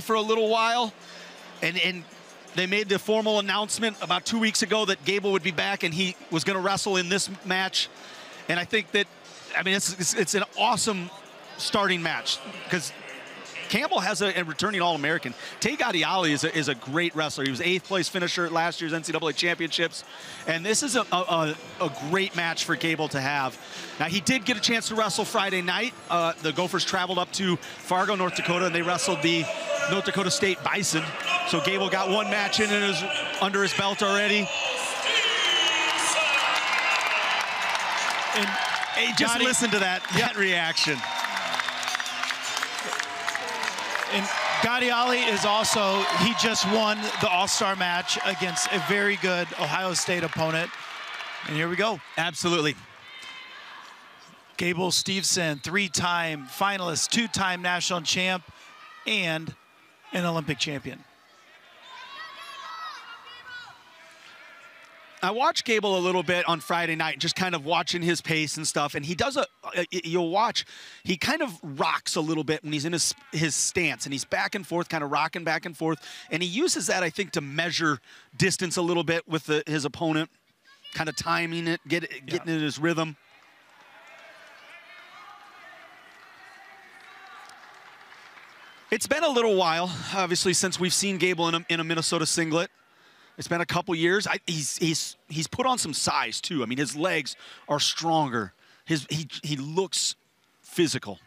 for a little while, and and they made the formal announcement about two weeks ago that Gable would be back and he was going to wrestle in this match. And I think that, I mean, it's it's, it's an awesome starting match because Campbell has a, a returning All-American. Taye Ghadiali is a, is a great wrestler. He was eighth place finisher at last year's NCAA championships. And this is a, a, a great match for Gable to have. Now, he did get a chance to wrestle Friday night. Uh, the Gophers traveled up to Fargo, North Dakota, and they wrestled the North Dakota State Bison. So Gable got one match in his, under his belt already. And hey, just Gotti- listen to that, that reaction. And Ghadiali is also, he just won the All-Star match against a very good Ohio State opponent. And here we go. Absolutely. Gable Steveson, three-time finalist, two-time national champ, and an Olympic champion. I watched Gable a little bit on Friday night, just kind of watching his pace and stuff. And he does a, you'll watch, he kind of rocks a little bit when he's in his his stance, and he's back and forth, kind of rocking back and forth. And he uses that, I think, to measure distance a little bit with the, his opponent, kind of timing it, get it, getting in his rhythm. It's been a little while, obviously, since we've seen Gable in a, in a Minnesota singlet. It's been a couple years. I, he's he's he's put on some size too. I mean, his legs are stronger. His he he looks physical.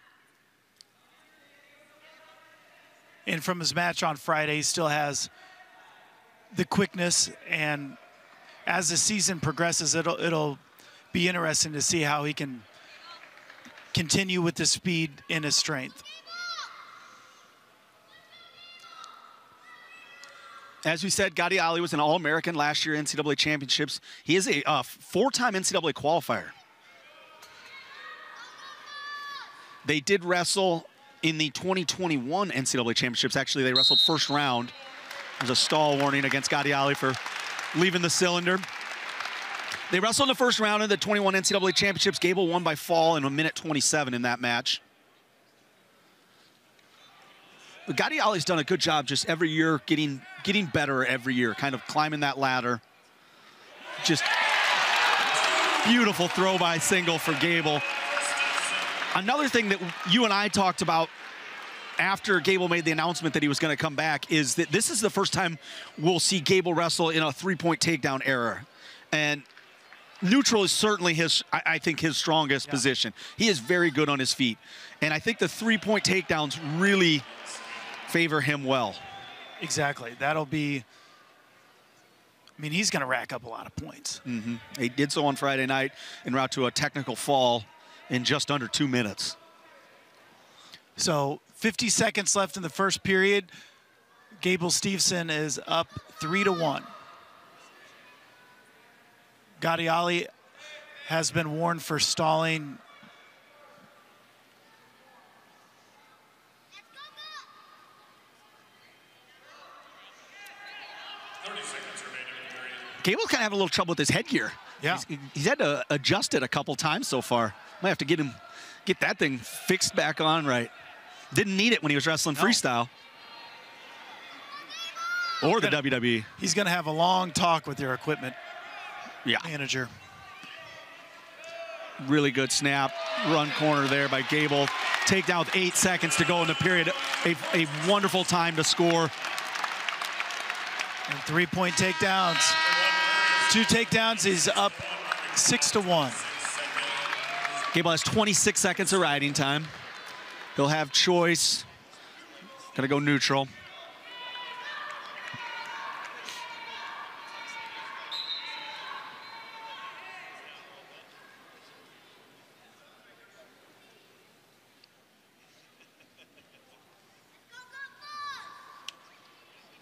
And from his match on Friday, he still has the quickness. And as the season progresses, it'll it'll be interesting to see how he can continue with the speed and his strength. As we said, Ghadiali was an All-American last year NCAA championships. He is a uh, four-time NCAA qualifier. They did wrestle in the 2021 NCAA championships. Actually, they wrestled first round. There's a stall warning against Ghadiali for leaving the cylinder. They wrestled in the first round in the 21 NCAA championships. Gable won by fall in a minute 27 in that match. Ali's done a good job just every year getting getting better every year, kind of climbing that ladder. Just beautiful throw by single for Gable. Another thing that you and I talked about after Gable made the announcement that he was going to come back is that this is the first time we'll see Gable wrestle in a three-point takedown error. And neutral is certainly his, I, I think, his strongest position. He is very good on his feet. And I think the three-point takedowns really favor him well. Exactly. That'll be. I mean, he's going to rack up a lot of points. hmm He did so on Friday night en route to a technical fall in just under two minutes. So 50 seconds left in the first period. Gable Steveson is up three to one. Ghadiali has been warned for stalling. Gable's kind of having a little trouble with his headgear. Yeah. He's, he's had to adjust it a couple times so far. Might have to get him, get that thing fixed back on right. Didn't need it when he was wrestling No. freestyle. Or the Gonna- WWE. He's going to have a long talk with your equipment Yeah. manager. Really good snap. Run corner there by Gable. Takedown with eight seconds to go in the period. A, a wonderful time to score. And three point takedowns. Two takedowns. He's up six to one. Gable has 26 seconds of riding time. He'll have choice. Gonna go neutral.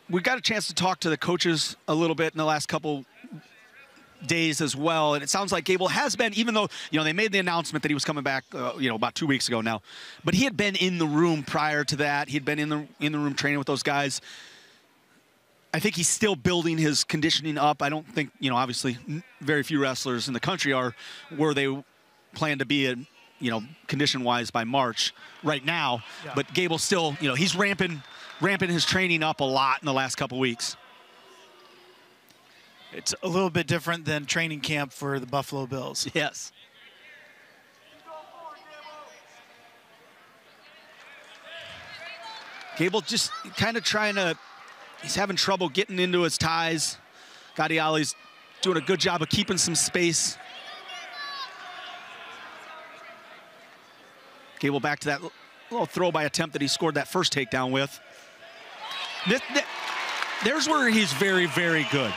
We got a chance to talk to the coaches a little bit in the last couple days as well. And it sounds like Gable has been, even though, you know, they made the announcement that he was coming back, uh, you know, about two weeks ago now. But he had been in the room prior to that. He had been in the, in the room training with those guys. I think he's still building his conditioning up. I don't think, you know, obviously very few wrestlers in the country are where they plan to be, at, you know, condition-wise by March right now. Yeah. But Gable still, you know, he's ramping ramping his training up a lot in the last couple weeks. It's a little bit different than training camp for the Buffalo Bills. Yes. Gable just kind of trying to, he's having trouble getting into his ties. Ghadiali's doing a good job of keeping some space. Gable back to that little throw by attempt that he scored that first takedown with. This, that, there's where he's very, very good.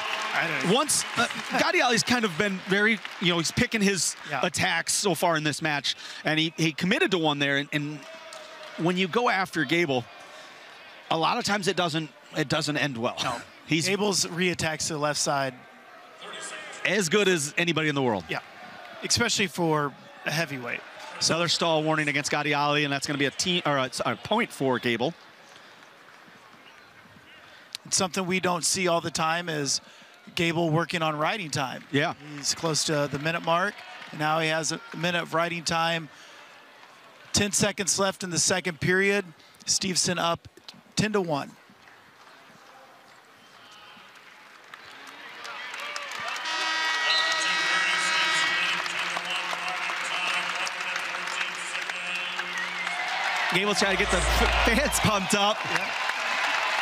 Once uh, Ghadiali's kind of been very, you know, he's picking his Yeah. attacks so far in this match, and he, he committed to one there. And, and when you go after Gable, a lot of times it doesn't it doesn't end well. No. He's Abel's reattacks to the left side, as good as anybody in the world. yeah, especially for a heavyweight. Another stall warning against Ghadiali, and that's going to be a team or a, a point for Gable. It's something we don't see all the time is Gable working on riding time. Yeah. He's close to the minute mark. And now he has a minute of riding time. 10 seconds left in the second period. Steveson up 10 to 1. Gable trying to get the fans pumped up.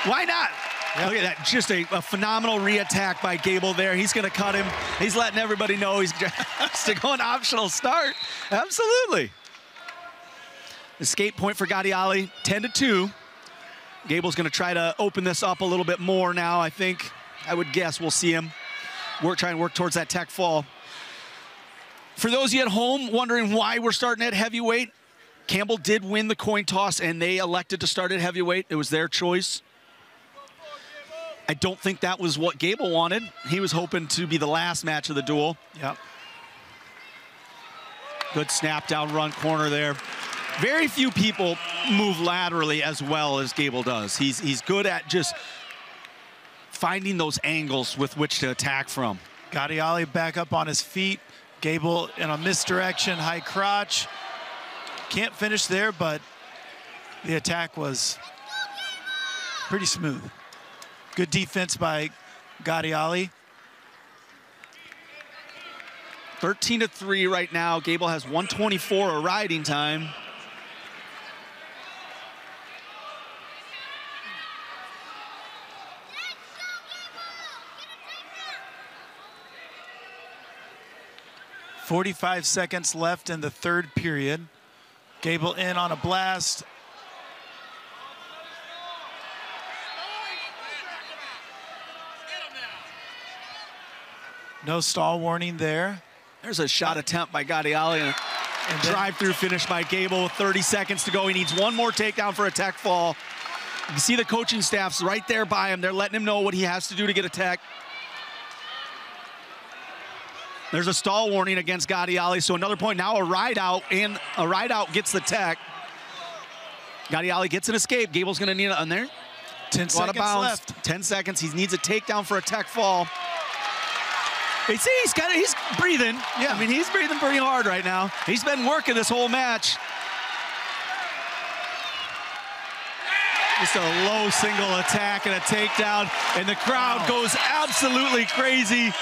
Why not? Look at that. Just a, a phenomenal re-attack by Gable there. He's going to cut him. He's letting everybody know he's just to go an optional start. Absolutely. Escape point for Ghadiali, 10 to 2. Gable's going to try to open this up a little bit more now, I think. I would guess we'll see him work, try and work towards that tech fall. For those of you at home wondering why we're starting at heavyweight, Campbell did win the coin toss and they elected to start at heavyweight. It was their choice. I don't think that was what Gable wanted. He was hoping to be the last match of the duel. Yep. Good snap down run corner there. Very few people move laterally as well as Gable does. He's he's good at just finding those angles with which to attack from. Ghadiali back up on his feet. Gable in a misdirection, high crotch. Can't finish there, but the attack was pretty smooth. Good defense by Ghadiali. 13 to 3 right now. Gable has 124 a riding time. Forty-five seconds left in the third period. Gable in on a blast. No stall warning there. There's a shot attempt by Ghadiali and And drive through finish by Gable. with 30 seconds to go. He needs one more takedown for a tech fall. You see the coaching staff's right there by him. They're letting him know what he has to do to get a tech. There's a stall warning against Ghadiali, so another point. Now a ride out, and a ride out gets the tech. Ghadiali gets an escape. Gable's going to need it on there. Ten Go seconds left. 10 seconds. He needs a takedown for a tech fall. You see, he's kind of he's breathing. Yeah. I mean, he's breathing pretty hard right now. He's been working this whole match. Just a low single attack and a takedown, and the crowd Wow. goes absolutely crazy.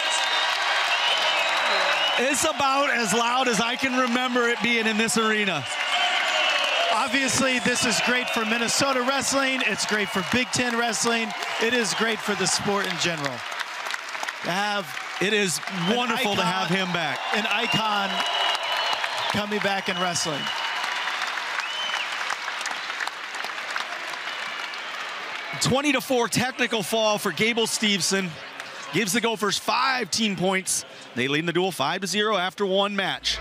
It's about as loud as I can remember it being in this arena. Obviously, this is great for Minnesota wrestling. It's great for Big Ten wrestling. It is great for the sport in general. To have It is wonderful to have him back. an icon coming back in wrestling. Twenty to four technical fall for Gable Steveson. Gives the Gophers five team points. They lead in the duel five to zero after one match.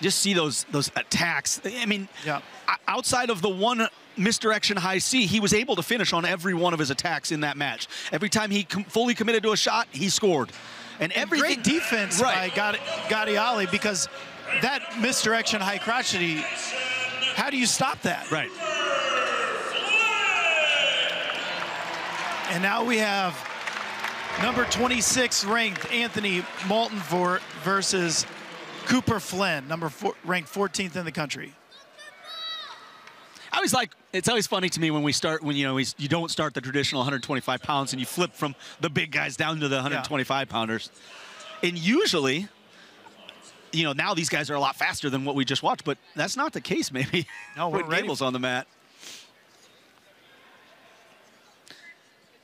Just see those those attacks. I mean, Yeah. outside of the one misdirection high C, he was able to finish on every one of his attacks in that match. Every time he com- fully committed to a shot, he scored. And everything Great defense right. by Ghadiali because that misdirection high crotchety, how do you stop that? Right. And now we have number 26 ranked Anthony Molton for versus Cooper Flynn, number four, ranked 14th in the country. I always like it's always funny to me when we start when you know you don't start the traditional 125 pounds and you flip from the big guys down to the 125 pounders, and usually, you know now these guys are a lot faster than what we just watched, but that's not the case. Maybe No, we're. Gable's on the mat.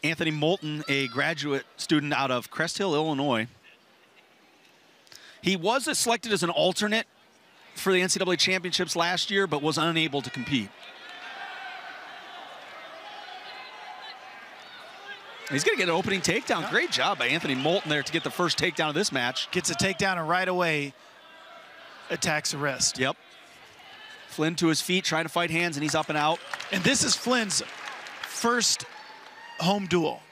Anthony Molton, a graduate student out of Crest Hill, Illinois. He was selected as an alternate for the NCAA championships last year, but was unable to compete. He's going to get an opening takedown. Great job by Anthony Molton there to get the first takedown of this match. Gets a takedown and right away attacks the wrist. Yep. Flynn to his feet, trying to fight hands, and he's up and out. And this is Flynn's first home duel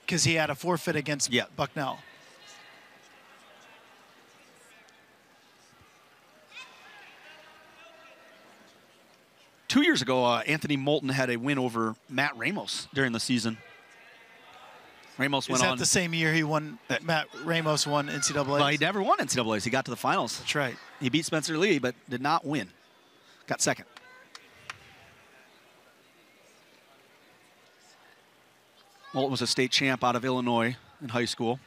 because he had a forfeit against Yeah. Bucknell. Two years ago, uh, Anthony Molton had a win over Matt Ramos during the season. Ramos Is went that the same year he won? Uh, Matt Ramos won NCAA. Well, he never won NCAAs. He got to the finals. That's right. He beat Spencer Lee, but did not win. Got second. Molton was a state champ out of Illinois in high school.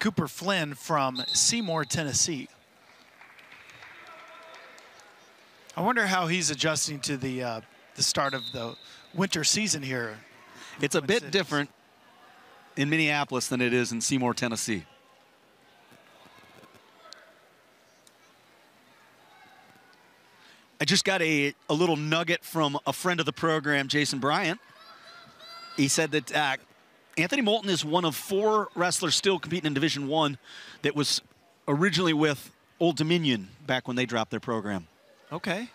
Cooper Flynn from Seymour, Tennessee. I wonder how he's adjusting to the uh, the start of the winter season here. It's a bit Cities. different in Minneapolis than it is in Seymour, Tennessee. I just got a, a little nugget from a friend of the program, Jason Bryant. He said that uh, Anthony Molton is one of four wrestlers still competing in Division One that was originally with Old Dominion back when they dropped their program. Okay.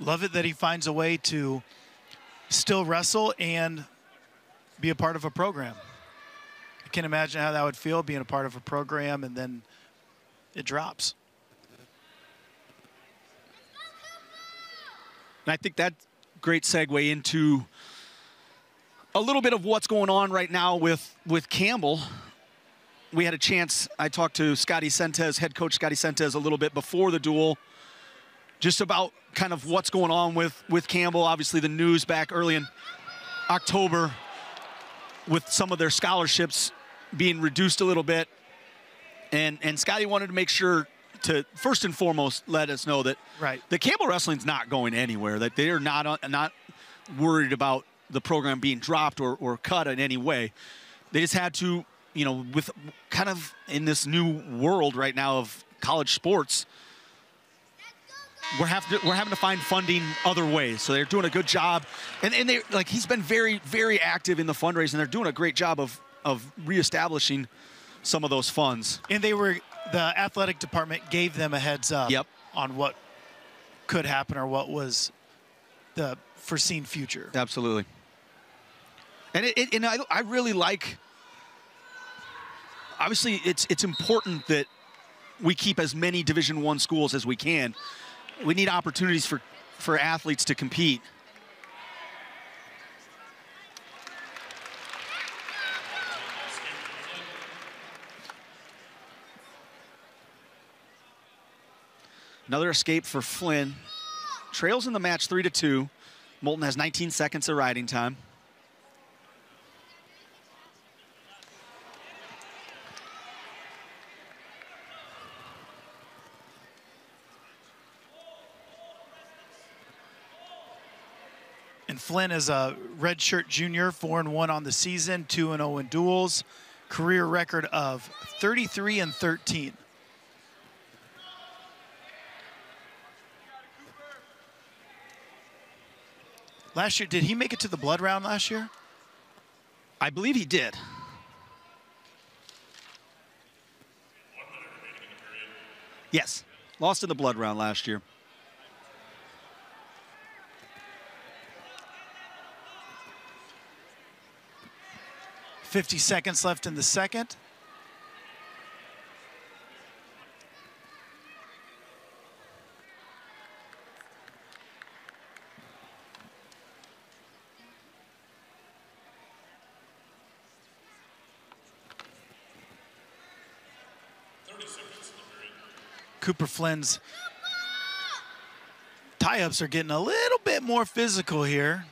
Love it that he finds a way to still wrestle and be a part of a program. I can't imagine how that would feel being a part of a program and then it drops. And I think that's great segue into a little bit of what's going on right now with, with Campbell. We had a chance, I talked to Scotty Sentes, head coach Scotty Sentes, a little bit before the duel, just about kind of what's going on with, with Campbell. Obviously, the news back early in October with some of their scholarships being reduced a little bit. And, and Scotty wanted to make sure to first and foremost let us know that Right. the Campbell Wrestling's not going anywhere. That they are not on- not worried about the program being dropped or, or cut in any way. They just had to, you know, with kind of in this new world right now of college sports, we're have to, we're having to find funding other ways. So they're doing a good job, and and they like he's been very very active in the fundraising. They're doing a great job of of reestablishing some of those funds. And they were the athletic department gave them a heads up Yep. on what could happen or what was the foreseen future. Absolutely. And it, it, and I, I really like. Obviously, it's it's important that we keep as many Division One schools as we can. We need opportunities for for athletes to compete. Another escape for Flynn. Trails in the match three to two. Molton has 19 seconds of riding time. And Flynn is a redshirt junior, four and one on the season, two and zero in duels, career record of 33 and 13. Last year, did he make it to the blood round last year? I believe he did. Yes, lost in the blood round last year. Fifty seconds left in the second. Cooper Flynn's tie-ups are getting a little bit more physical here,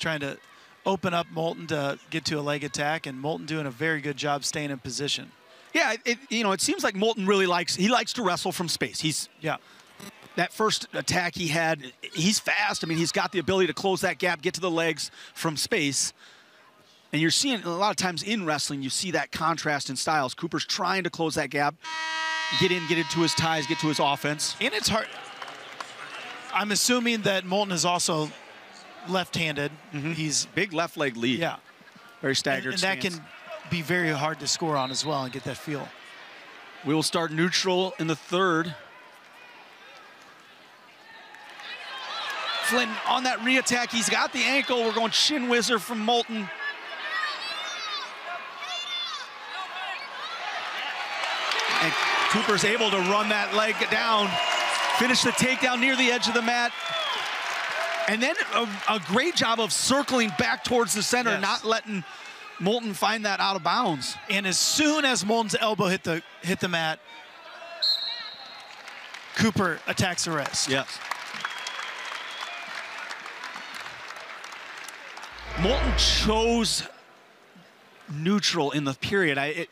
trying to open up Molton to get to a leg attack, and Molton doing a very good job staying in position. Yeah, it, you know, it seems like Molton really likes he likes to wrestle from space. He's Yeah. that first attack he had, he's fast. I mean, he's got the ability to close that gap, get to the legs from space. And you're seeing a lot of times in wrestling, you see that contrast in styles. Cooper's trying to close that gap, get in, get into his ties, get to his offense. And it's hard. I'm assuming that Molton is also left-handed. Mm-hmm. He's Big left leg lead. yeah, Very staggered and that can be very hard to score on as well and get that feel. We will start neutral in the third. Flynn on that re-attack. He's got the ankle. We're going shin whizzer from Molton. And Cooper's able to run that leg down, finish the takedown near the edge of the mat. And then a, a great job of circling back towards the center, Yes. not letting Molton find that out of bounds. And as soon as Molton's elbow hit the hit the mat, Cooper attacks the wrist. Yes. Molton chose neutral in the period. I, it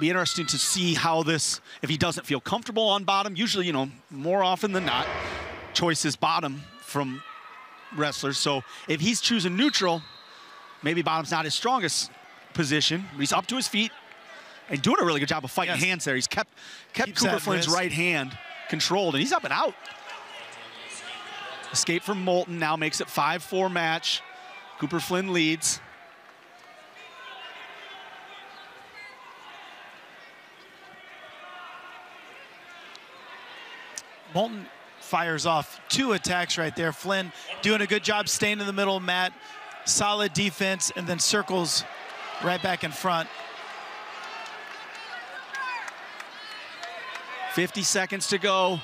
be interesting to see how this, if he doesn't feel comfortable on bottom, usually, you know, more often than not, choice is bottom from wrestlers. So if he's choosing neutral, maybe bottom's not his strongest position. But he's up to his feet and doing a really good job of fighting Yes. hands there. He's kept kept Keeps Cooper Flynn's wrist. right hand controlled, and he's up and out. Escape from Molton now makes it 5-4 match. Cooper Flynn leads. Molton fires off two attacks right there. Flynn doing a good job staying in the middle of mat, solid defense, and then circles right back in front. 50 seconds to go.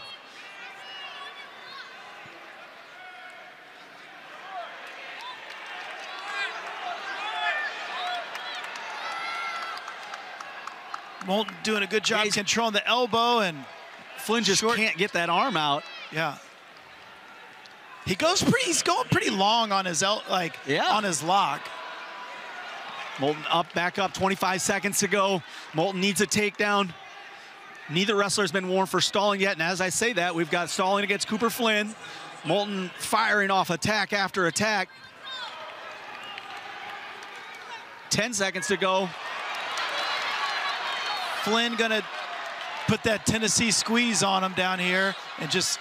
Molton doing a good job He's- controlling the elbow and Flynn just Short- can't get that arm out. yeah. He goes pretty. He's going pretty long on his el- like Yeah. on his lock. Molton up, back up, 25 seconds to go. Molton needs a takedown. Neither wrestler's been warned for stalling yet, and as I say that, we've got stalling against Cooper Flynn. Molton firing off attack after attack. 10 seconds to go. Flynn gonna put that Tennessee squeeze on him down here and just.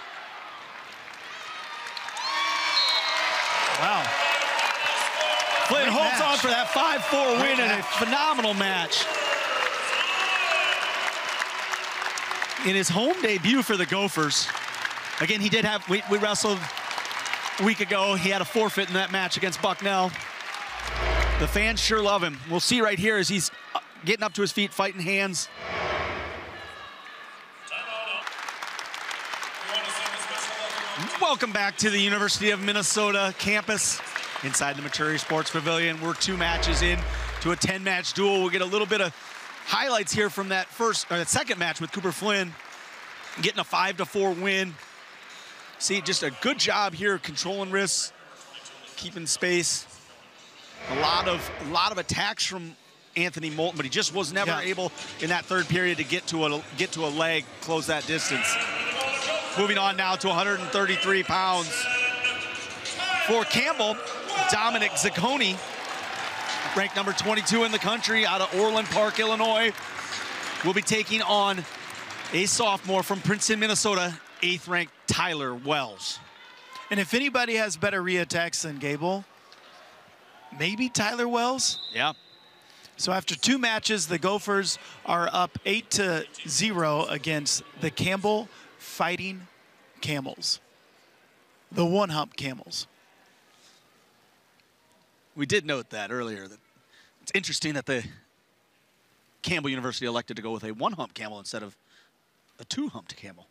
Wow. Flynn Great holds match. on for that 5-4 win in a phenomenal match. In his home debut for the Gophers, again, he did have, we, we wrestled a week ago. He had a forfeit in that match against Bucknell. The fans sure love him. We'll see right here as he's uh, getting up to his feet, fighting hands. Welcome back to the University of Minnesota campus inside the Maturi Sports Pavilion. We're two matches in to a 10-match duel. We'll get a little bit of highlights here from that first or that second match with Cooper Flynn, getting a five to four win. See, just a good job here controlling wrists, keeping space. A lot of a lot of attacks from Anthony Molton, but he just was never Yeah. able in that third period to get to a get to a leg, close that distance. Moving on now to 133 pounds. For Campbell, Dominic Zacconi, ranked number 22 in the country out of Orland Park, Illinois, will be taking on a sophomore from Princeton, Minnesota, eighth ranked Tyler Wells. And if anybody has better reattacks than Gable, maybe Tyler Wells. Yeah. So after two matches, the Gophers are up eight to zero against the Campbell Fighting Camels, the one hump Camels. We did note that earlier. That it's interesting that the Campbell University elected to go with a one-hump camel instead of a two-humped camel.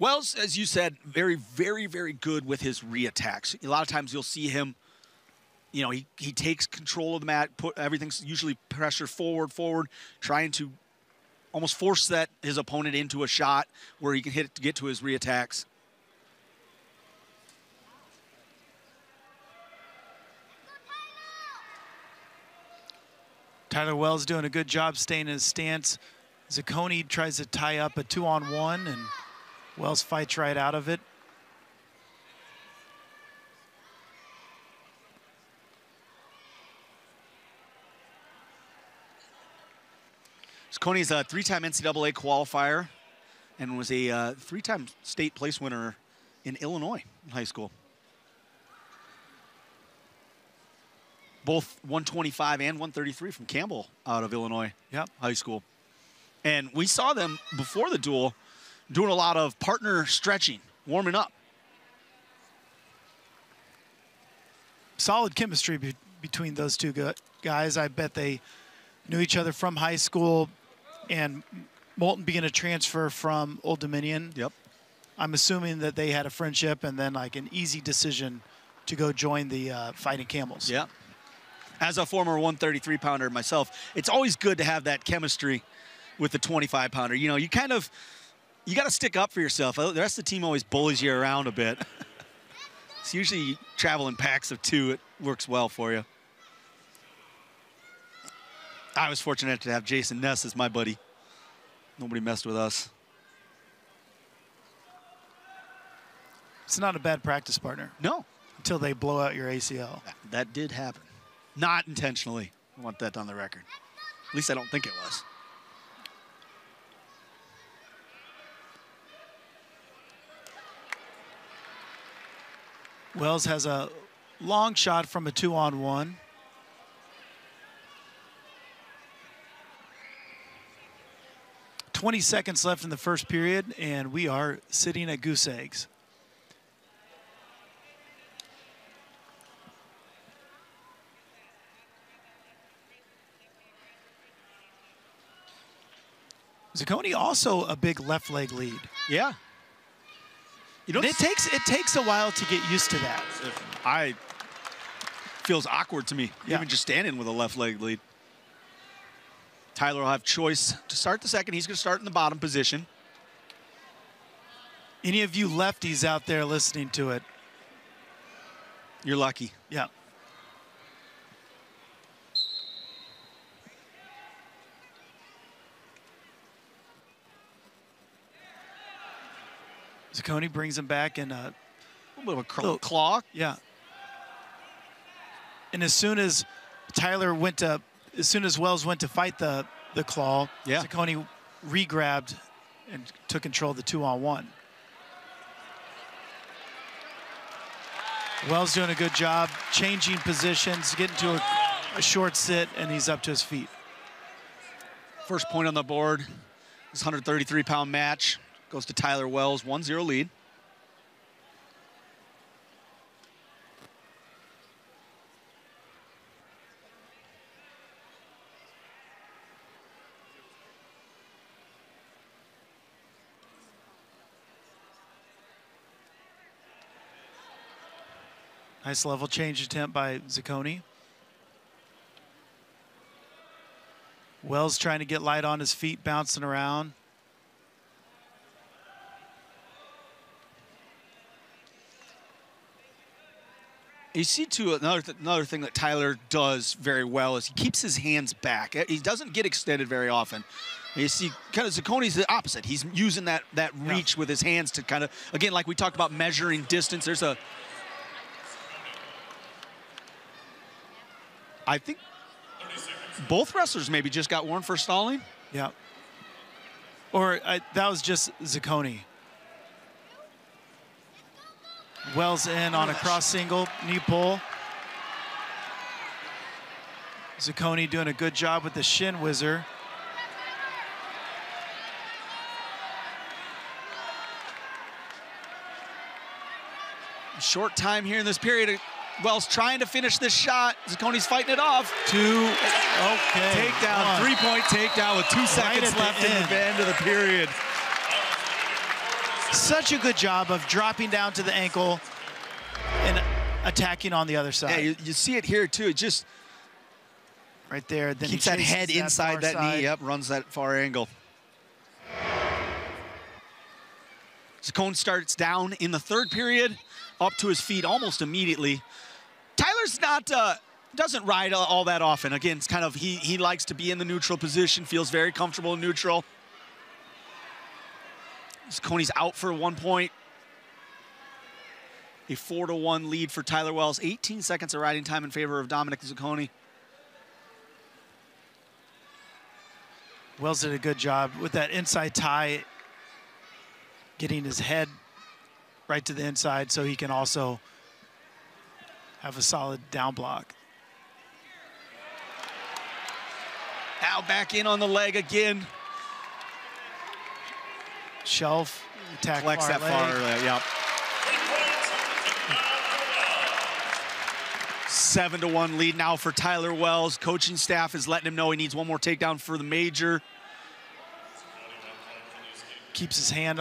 Wells, as you said, very, very, very good with his reattacks. A lot of times you'll see him you know, he, he takes control of the mat, put everything's usually pressure forward, forward, trying to almost force that his opponent into a shot where he can hit it to get to his reattacks. Tyler Wells doing a good job staying in his stance. Zaccone tries to tie up a two on one, and Wells fights right out of it. Zaccone's a three-time NCAA qualifier and was a uh, three-time state place winner in Illinois in high school. Both 125 and 133 from Campbell out of Illinois Yep. high school. And we saw them before the duel doing a lot of partner stretching, warming up. Solid chemistry be between those two guys. I bet they knew each other from high school, and Molton being a transfer from Old Dominion. Yep. I'm assuming that they had a friendship and then like an easy decision to go join the uh, Fighting Camels. Yeah. As a former 133 pounder myself, it's always good to have that chemistry with the 25 pounder. You know, you kind of you got to stick up for yourself. The rest of the team always bullies you around a bit. it's usually you travel in packs of two. It works well for you. I was fortunate to have Jason Ness as my buddy. Nobody messed with us. It's not a bad practice partner. No. Until they blow out your ACL. That, did happen. Not intentionally. I want that on the record. At least I don't think it was. Wells has a long shot from a two-on-one. 20 seconds left in the first period, and we are sitting at goose eggs. Zacconi also a big left leg lead. Yeah. You know, it takes it takes a while to get used to that. I feels awkward to me, yeah. even just standing with a left leg lead. Tyler will have choice to start the second. He's going to start in the bottom position. Any of you lefties out there listening to it, You're lucky. yeah. Zaccone brings him back in uh, A little bit of a claw. yeah. And as soon as Tyler went to, as soon as Wells went to fight the the claw, Yeah. Zaccone re-grabbed and took control of the two on one. Wells doing a good job changing positions, getting to a, a short sit, and he's up to his feet. First point on the board. This 133 pound match goes to Tyler Wells, 1 0 lead. Nice level change attempt by Zaccone. Wells trying to get light on his feet, bouncing around. You see, too, another, th- another thing that Tyler does very well is he keeps his hands back. He doesn't get extended very often. You see, kind of Zaccone's the opposite. He's using that that Yeah. reach with his hands to kind of, again, like we talked about measuring distance. There's a, I think both wrestlers maybe just got warned for stalling. Yeah. Or I, that was just Zaccone. Wells in on a cross single, knee pull. Zaccone doing a good job with the shin whizzer. Short time here in this period. Wells trying to finish this shot. Zaccone's fighting it off. Two. Okay. Takedown, one. three-point takedown with two seconds at the left in the end of the period. Such a good job of dropping down to the ankle and attacking on the other side. Yeah, you, you see it here too. It just right there. Then he keeps that head inside that side. knee. Yep, runs that far angle. Zaccone starts down in the third period, up to his feet almost immediately. Tyler's not uh, doesn't ride all- that often. Again, it's kind of he he likes to be in the neutral position, feels very comfortable in neutral. Zaccone's out for one point. A four to one lead for Tyler Wells. 18 seconds of riding time in favor of Dominic Zaccone. Wells did a good job with that inside tie, getting his head right to the inside so he can also have a solid down block. Now back in on the leg again. Shelf, attack Flex far that leg. far leg, yep. Seven to one lead now for Tyler Wells. Coaching staff is letting him know he needs one more takedown for the major. Keeps his hand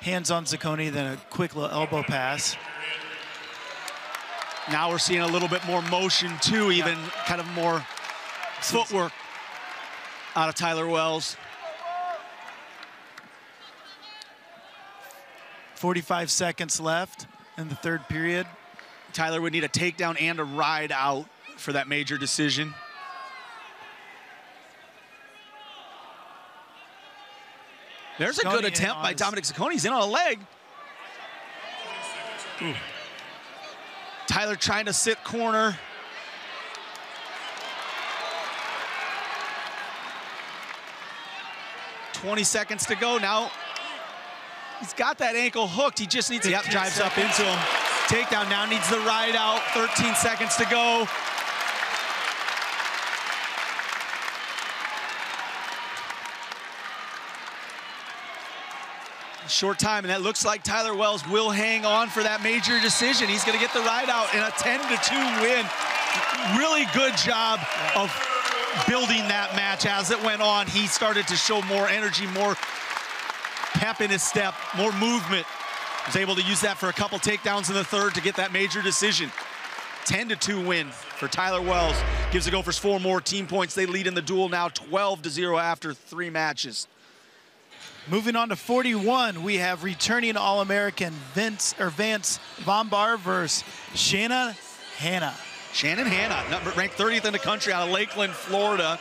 hands on Zaccone, then a quick little elbow pass. Now we're seeing a little bit more motion too, even kind of more footwork out of Tyler Wells. 45 seconds left in the third period. Tyler would need a takedown and a ride out for that major decision. There's a good attempt by Dominic Zaccone. He's in on a leg. Tyler trying to sit corner. Twenty seconds to go now. He's got that ankle hooked. He just needs to, yep, 15 drives up into him. Takedown now needs the ride out. 13 seconds to go. Short time, and that looks like Tyler Wells will hang on for that major decision. He's going to get the ride out in a 10 to 2 win. Really good job of building that match as it went on. He started to show more energy, more pep in his step, more movement. Was able to use that for a couple takedowns in the third to get that major decision. 10 to 2 win for Tyler Wells. Gives the Gophers four more team points. They lead in the duel now 12 to 0 after three matches. Moving on to 41, we have returning All-American Vince or Vance Vombaur versus Shanna Hanna. Shannon Hanna, ranked 30th in the country out of Lakeland, Florida.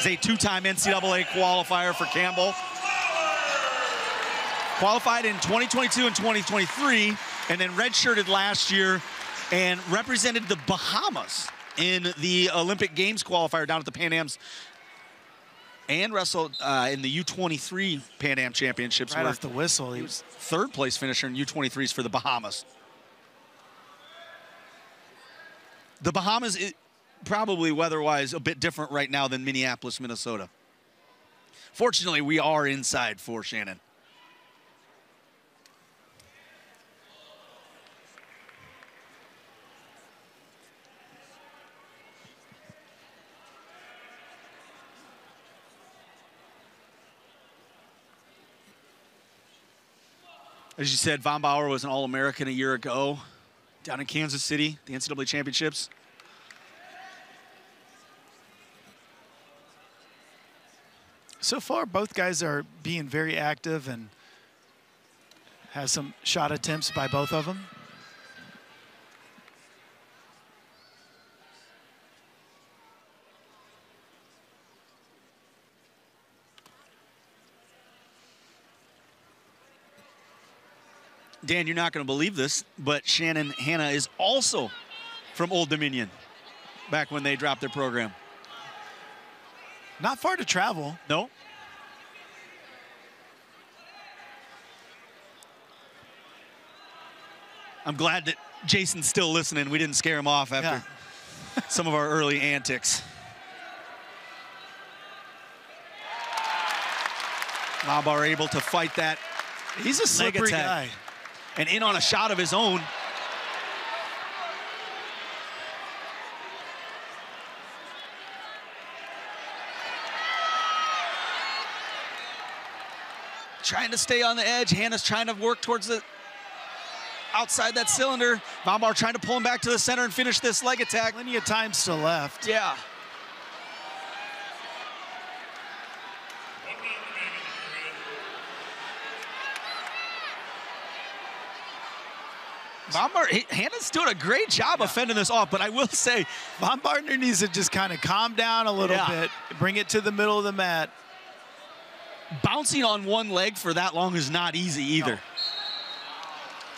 Is a two-time NCAA qualifier for Campbell. Qualified in 2022 and 2023, and then redshirted last year and represented the Bahamas in the Olympic Games qualifier down at the Pan Am's and wrestled uh, in the U23 Pan Am Championships. Right off the whistle, he was third place finisher in U23s for the Bahamas. The Bahamas, i probably weather-wise, a bit different right now than Minneapolis, Minnesota. Fortunately, we are inside for Shannon. As you said, Vombaur was an All-American a year ago down in Kansas City, the NCAA championships. So far, both guys are being very active and has some shot attempts by both of them. Dan, you're not going to believe this, but Shannon Hanna is also from Old Dominion back when they dropped their program. Not far to travel. No? I'm glad that Jason's still listening. We didn't scare him off after some of our early antics. Mabar able to fight that He's a slippery guy. And in on a shot of his own. Trying to stay on the edge. Hanna's trying to work towards the outside that cylinder. Von trying to pull him back to the center and finish this leg attack. Plenty of time still left. Yeah. Von Bar, Hanna's doing a great job of fending this off, but I will say, Von Bartner needs to just kind of calm down a little Yeah. bit, bring it to the middle of the mat. bouncing on one leg for that long is not easy either.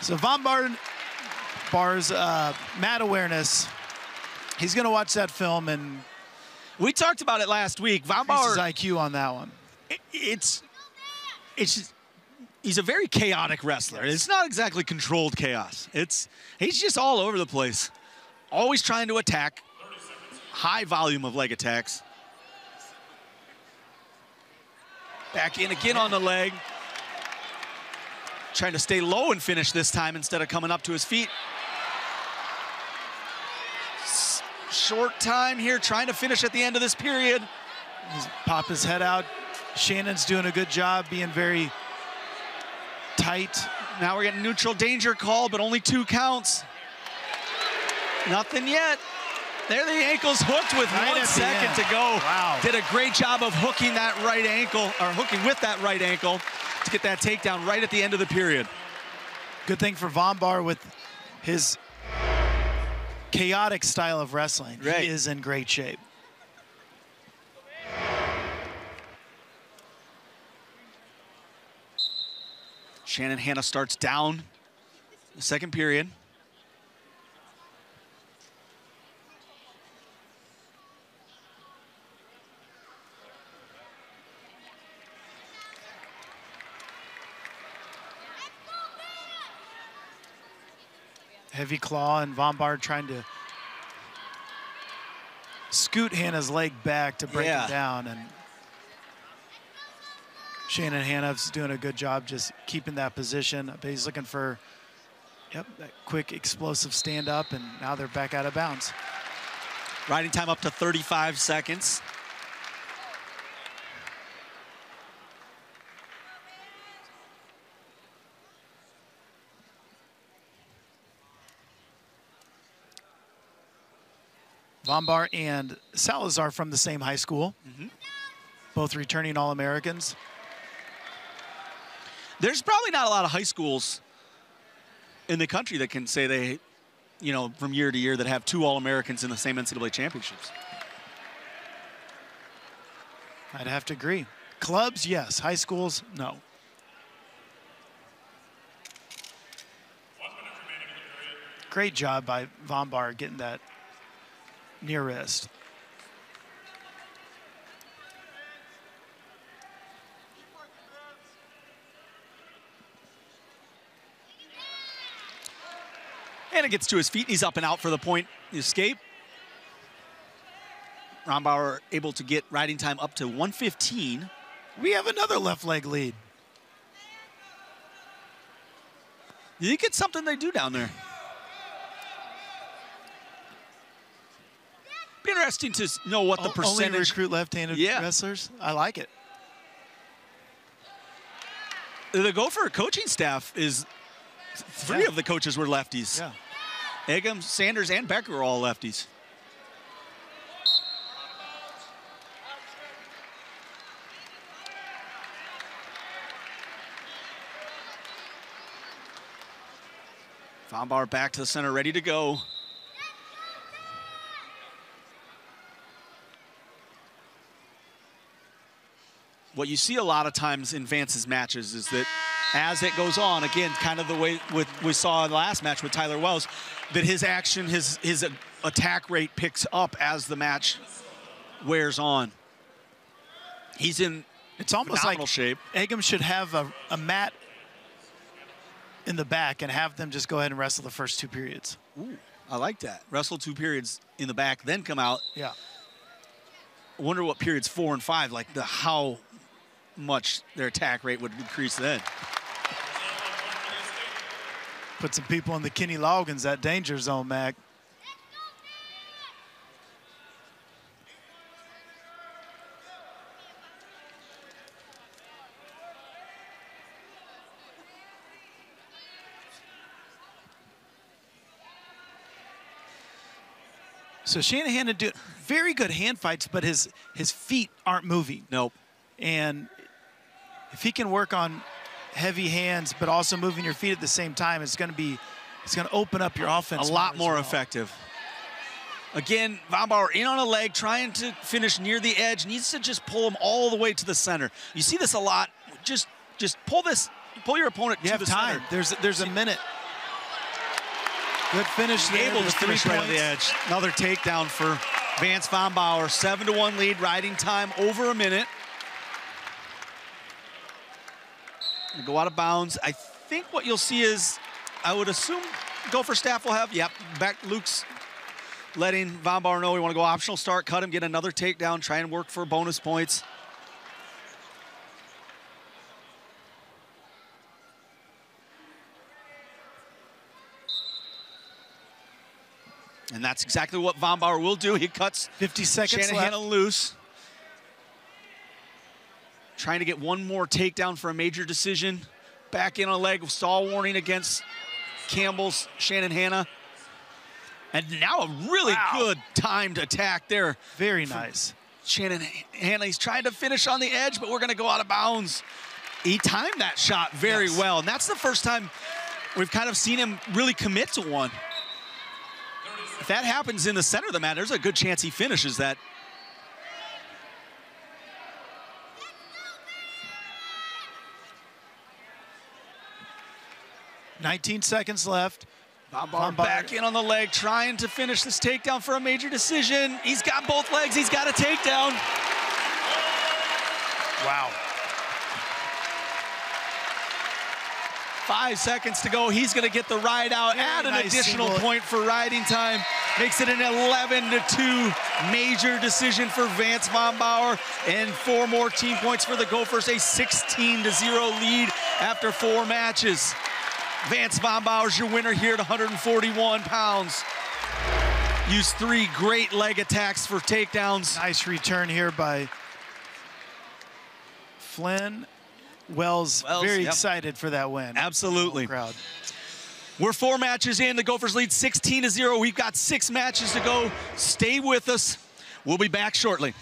So Von Bar- Bar's uh, mat awareness, he's going to watch that film and We talked about it last week. Von increase IQ on that one. it- it's, it's, just- he's a very chaotic wrestler. It's not exactly controlled chaos. It's, he's just all over the place, always trying to attack, high volume of leg attacks. Back in again on the leg. Trying to stay low and finish this time instead of coming up to his feet. S- Short time here, trying to finish at the end of this period. He's pop his head out. Shannon's doing a good job being very tight. Now we're getting neutral danger call, but only two counts. Nothing yet. There the ankle's hooked with Right one second to go. Wow. Did a great job of hooking that right ankle, or hooking with that right ankle to get that takedown right at the end of the period. Good thing for Vombaur with his chaotic style of wrestling. Right. He is in great shape. Shannon Hanna starts down the second period. Heavy claw and Vombaur trying to scoot Hanna's leg back to break Yeah. him down. And Shannon Hanna's doing a good job just keeping that position. But he's looking for, yep, that quick explosive stand up. And now they're back out of bounds. Riding time up to 35 seconds. Vombaur and Salazar from the same high school, Mm-hmm. both returning All Americans. There's probably not a lot of high schools in the country that can say they, you know, from year to year that have two All-Americans in the same NCAA championships. I'd have to agree. Clubs, yes. High schools, no. Great job by Vombaur getting that near wrist. And it gets to his feet. He's up and out for the point escape. Vombaur able to get riding time up to 115. We have another left leg lead. You think it's something they do down there? Be interesting to know what the O- percentage. Only recruit left-handed Yeah. wrestlers. I like it. the Gopher coaching staff is three Yeah. of the coaches were lefties. Yeah. Eggum, Sanders, and Becker are all lefties. Vombaur back to the center, ready to go. What you see a lot of times in Vance's matches is that as it goes on, again, kind of the way with, we saw in the last match with Tyler Wells, that his action, his his attack rate picks up as the match wears on. He's in It's almost like shape. Eggum should have a, a mat in the back and have them just go ahead and wrestle the first two periods. Ooh, I like that. Wrestle two periods in the back, then come out. Yeah. I wonder what periods four and five, like the how much their attack rate would increase then. Put some people in the Kenny Loggins, that danger zone, Mac. So Shannon Hanna do very good hand fights, but his his feet aren't moving. Nope. And if he can work on heavy hands, but also moving your feet at the same time, it's going to be it's going to open up your offense a lot more well. effective. Again, Vombaur in on a leg, trying to finish near the edge. Needs to just pull him all the way to the center. You see this a lot. Just, just pull this, pull your opponent You to have the time. center. There's there's a minute. Good finish there. Able to finish right on the edge. Another takedown for Vance Vombaur. Seven to one lead. Riding time over a minute. Gonna Go out of bounds. I think what you'll see is, I would assume, Gopher staff will have. Yep, back Luke's letting Vombaur know we want to go optional start, cut him, get another takedown, try and work for bonus points. And that's exactly what Vombaur will do. He cuts 50 seconds Shannon Hanna left. loose. Trying to get one more takedown for a major decision. Back in on a leg, with stall warning against Campbell's Shannon Hanna. And now a really Wow. good timed attack there. Very nice. Shannon Hanna, he's trying to finish on the edge, but we're going to go out of bounds. He timed that shot very Yes. well, and that's the first time we've kind of seen him really commit to one. If that happens in the center of the mat, there's a good chance he finishes that. Nineteen seconds left. Von back in on the leg, trying to finish this takedown for a major decision. He's got both legs. He's got a takedown. Wow. Five seconds to go. He's going to get the ride out. Very Add an nice additional single. point for riding time. Makes it an 11 to 2 major decision for Vance Vombaur. And four more team points for the Gophers. A 16 to 0 lead after four matches. Vance Vombaur's your winner here at 141 pounds. Used three great leg attacks for takedowns. Nice return here by Flynn. Wells, Wells, very yep. excited for that win. Absolutely. Crowd. We're four matches in. The Gophers lead 16 to 0. We've got six matches to go. Stay with us. We'll be back shortly.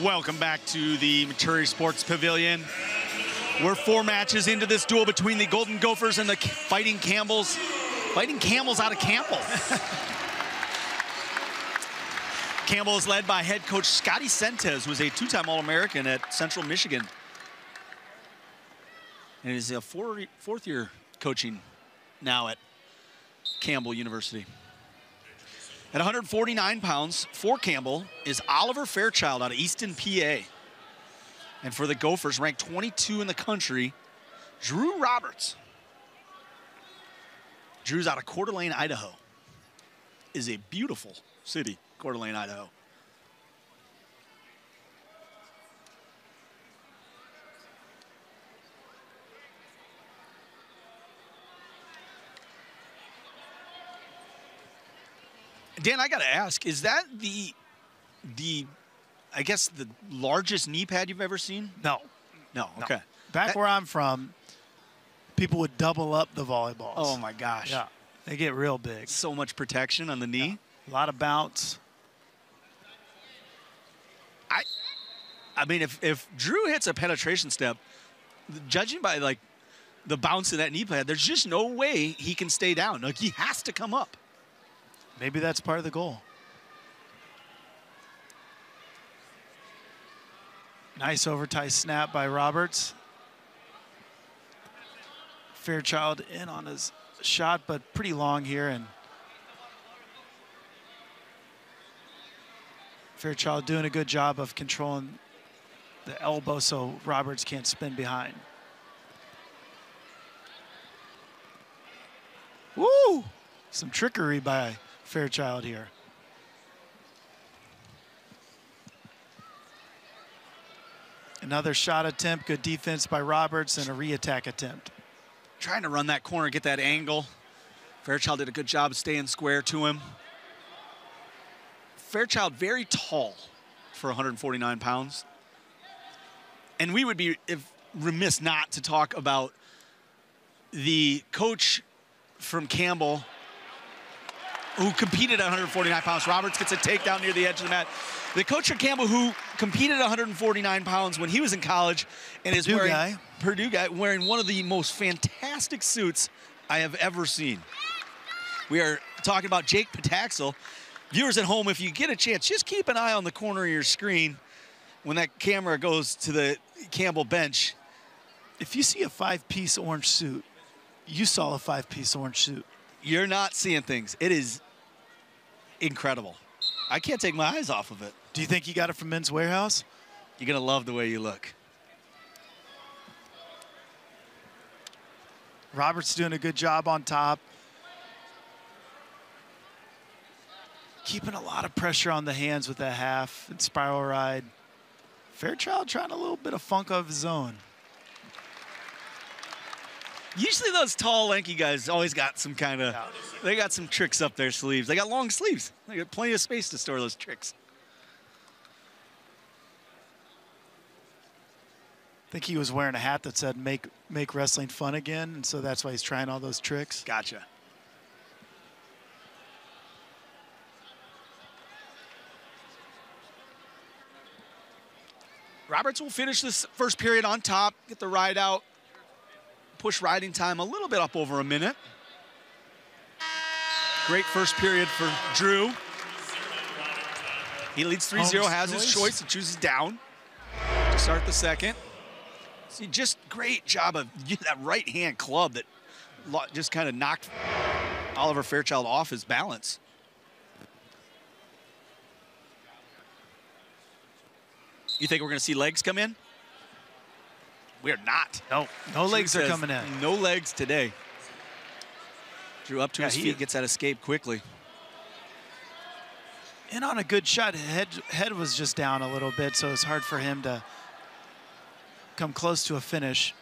Welcome back to the Maturi Sports Pavilion. We're four matches into this duel between the Golden Gophers and the Fighting Campbells. Fighting Camels out of Campbell. Campbell is led by head coach Scotti Sentes, who is a two-time All-American at Central Michigan. And is a four, fourth year coaching now at Campbell University. At 149 pounds for Campbell is Oliver Fairchild out of Easton, PA. And for the Gophers, ranked 22 in the country, Drew Roberts. Drew's out of Coeur d'Alene, Idaho. Is a beautiful city, Coeur d'Alene, Idaho. Dan, I got to ask, is that the the I guess the largest knee pad you've ever seen? No. No. no. Okay. Back That- where I'm from, people would double up the volleyballs. Oh my gosh. Yeah. They get real big. So much protection on the knee. A lot of bounce. I I mean if if Drew hits a penetration step, judging by like the bounce of that knee pad, there's just no way he can stay down. Like he has to come up. Maybe that's part of the goal. Nice overtie snap by Roberts. Fairchild in on his shot, but pretty long here. And Fairchild doing a good job of controlling the elbow so Roberts can't spin behind. Woo! Some trickery by Fairchild here. Another shot attempt, good defense by Roberts, and a re-attack attempt. Trying to run that corner, get that angle. Fairchild did a good job staying square to him. Fairchild very tall for 149 pounds. And we would be if remiss not to talk about the coach from Campbell who competed at 149 pounds. Roberts gets a takedown near the edge of the mat. The coach from Campbell who competed at 149 pounds when he was in college and is Purdue wearing guy. Purdue guy wearing one of the most fantastic suits I have ever seen. We are talking about Jake Pataxel. Viewers at home, if you get a chance, just keep an eye on the corner of your screen when that camera goes to the Campbell bench. If you see a five-piece orange suit, you saw a five-piece orange suit. You're not seeing things. It is incredible. I can't take my eyes off of it. Do you think you got it from Men's Wearhouse? You're going to love the way you look. Roberts doing a good job on top. Keeping a lot of pressure on the hands with that half and spiral ride. Fairchild trying a little bit of funk of his own. Usually those tall, lanky guys always got some kind of, they got some tricks up their sleeves. They got long sleeves. They got plenty of space to store those tricks. I think he was wearing a hat that said "Make Make Wrestling Fun Again," and so that's why he's trying all those tricks. Gotcha. Roberts will finish this first period on top, get the ride out, push riding time a little bit up over a minute. Great first period for Drew. He leads 3-0, Holmes' has his choice. and chooses down to start the second. See, just great job of that right hand club that just kind of knocked Oliver Fairchild off his balance. You think we're going to see legs come in? We are not. No, no legs are coming in. No legs today. Drew up to Yeah, his feet, gets that escape quickly. And on a good shot, head head was just down a little bit, so it's hard for him to come close to a finish.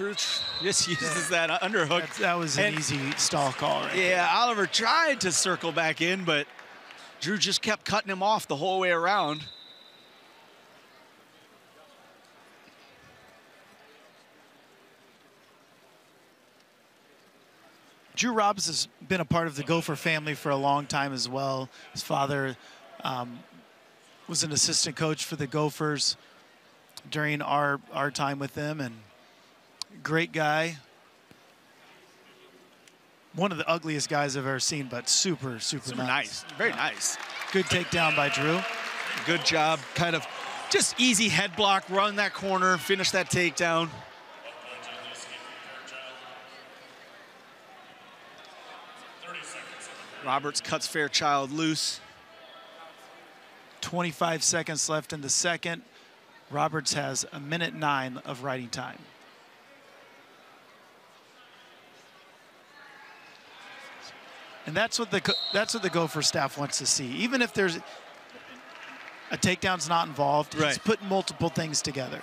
Drew just uses that underhook. That, that was an And- easy stall call, right? Yeah, Oliver tried to circle back in, but Drew just kept cutting him off the whole way around. Drew Robbins has been a part of the Gopher family for a long time as well. His father um, was an assistant coach for the Gophers during our our time with them, and great guy. One of the ugliest guys I've ever seen, but super, super, Super nice. nice. Very nice. Good takedown by Drew. Good job. Kind of just easy head block, run that corner, finish that takedown. Roberts cuts Fairchild loose. 25 seconds left in the second. Roberts has a minute nine of riding time. And that's what the that's what the Gopher staff wants to see. Even if there's a takedown's not involved, Right. he's putting multiple things together.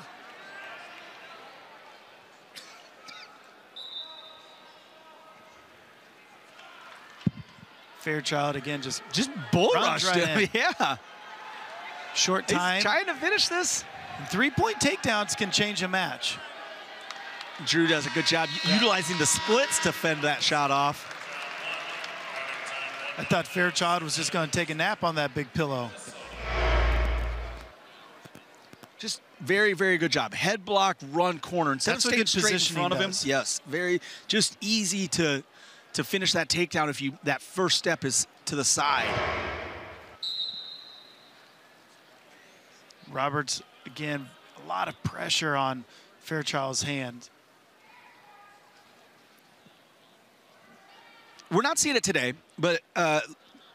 Fairchild again, just Just bull rushed right him. Yeah. short He's time. trying to finish this. Three-point takedowns can change a match. Drew does a good job utilizing the splits to fend that shot off. I thought Fairchild was just going to take a nap on that big pillow. Just very, very good job. Head block, run corner. Instead That's of staying good straight in front of him. does. Yes, very just easy to to finish that takedown if you that first step is to the side. Roberts, again, a lot of pressure on Fairchild's hand. We're not seeing it today, but uh,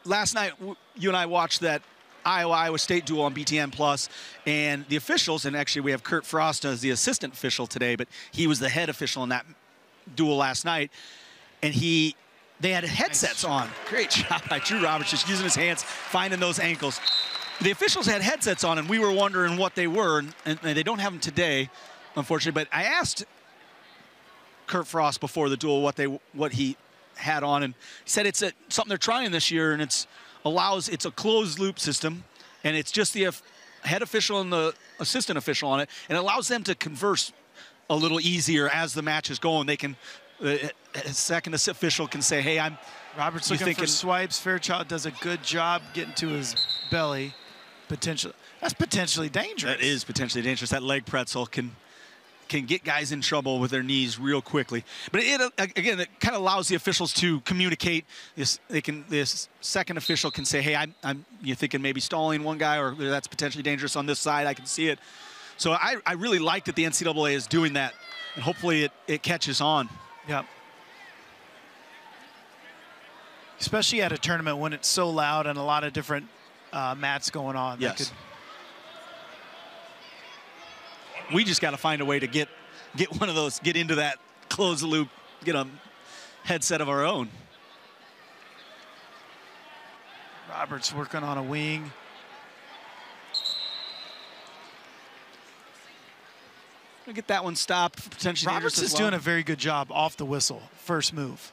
last night you and I watched that Iowa Iowa State duel on BTN Plus, and the officials, and actually we have Kurt Frost as the assistant official today, but he was the head official in that duel last night, and he they had headsets on. Great job by Drew Roberts, just using his hands, finding those ankles. The officials had headsets on, and we were wondering what they were, and, and they don't have them today, unfortunately. But I asked Kurt Frost before the duel what they what he had on, and he said it's a, something they're trying this year, and it's allows it's a closed loop system, and it's just the head official and the assistant official on it, and it allows them to converse a little easier as the match is going. They can uh, a second official can say, "Hey, I'm." Roberts looking thinking, for swipes. Fairchild does a good job getting to his belly. Potentially, that's potentially dangerous. That is potentially dangerous. That leg pretzel can can get guys in trouble with their knees real quickly. But it, again, it kind of allows the officials to communicate. This they can this second official can say, "Hey, I'm, I'm you thinking maybe stalling one guy, or that's potentially dangerous on this side. I can see it." So I, I really like that the NCAA is doing that, and hopefully it, it catches on. Yep. Especially at a tournament when it's so loud and a lot of different uh, mats going on. Yes. We just got to find a way to get get one of those, get into that closed loop, get a headset of our own. Roberts working on a wing. Gonna get that one stopped. Potentially Roberts is well. doing a very good job off the whistle. First move.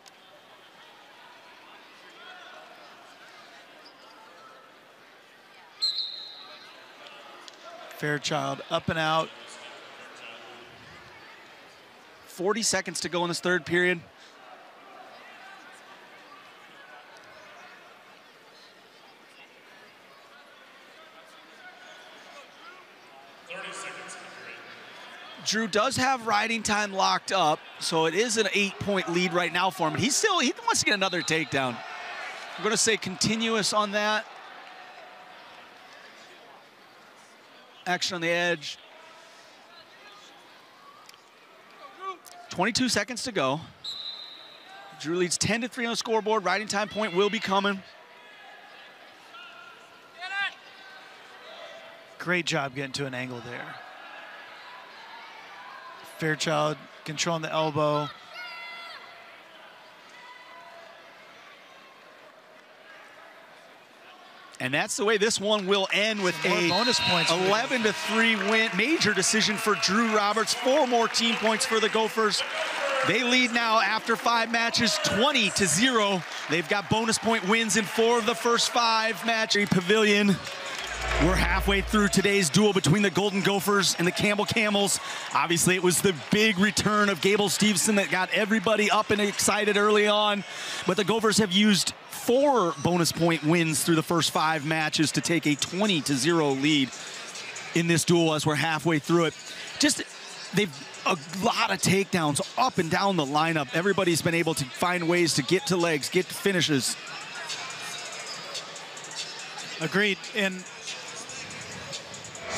Fairchild up and out. 40 seconds to go in this third period. Drew does have riding time locked up, so it is an eight-point lead right now for him. But he's still he wants to get another takedown. I'm going to say continuous on that. Action on the edge. 22 seconds to go. Drew leads 10 to 3 on the scoreboard. Riding time point will be coming. Great job getting to an angle there. Fairchild controlling the elbow. And that's the way this one will end with a bonus points 11 to 3 win. Major decision for Drew Roberts. Four more team points for the Gophers. They lead now after five matches, 20 to 0. They've got bonus point wins in four of the first five match pavilion. We're halfway through today's duel between the Golden Gophers and the Campbell Camels. Obviously, it was the big return of Gable Steveson that got everybody up and excited early on. But the Gophers have used four bonus point wins through the first five matches to take a 20 to 0 lead in this duel as we're halfway through it. Just they've a lot of takedowns up and down the lineup. Everybody's been able to find ways to get to legs, get to finishes. Agreed. And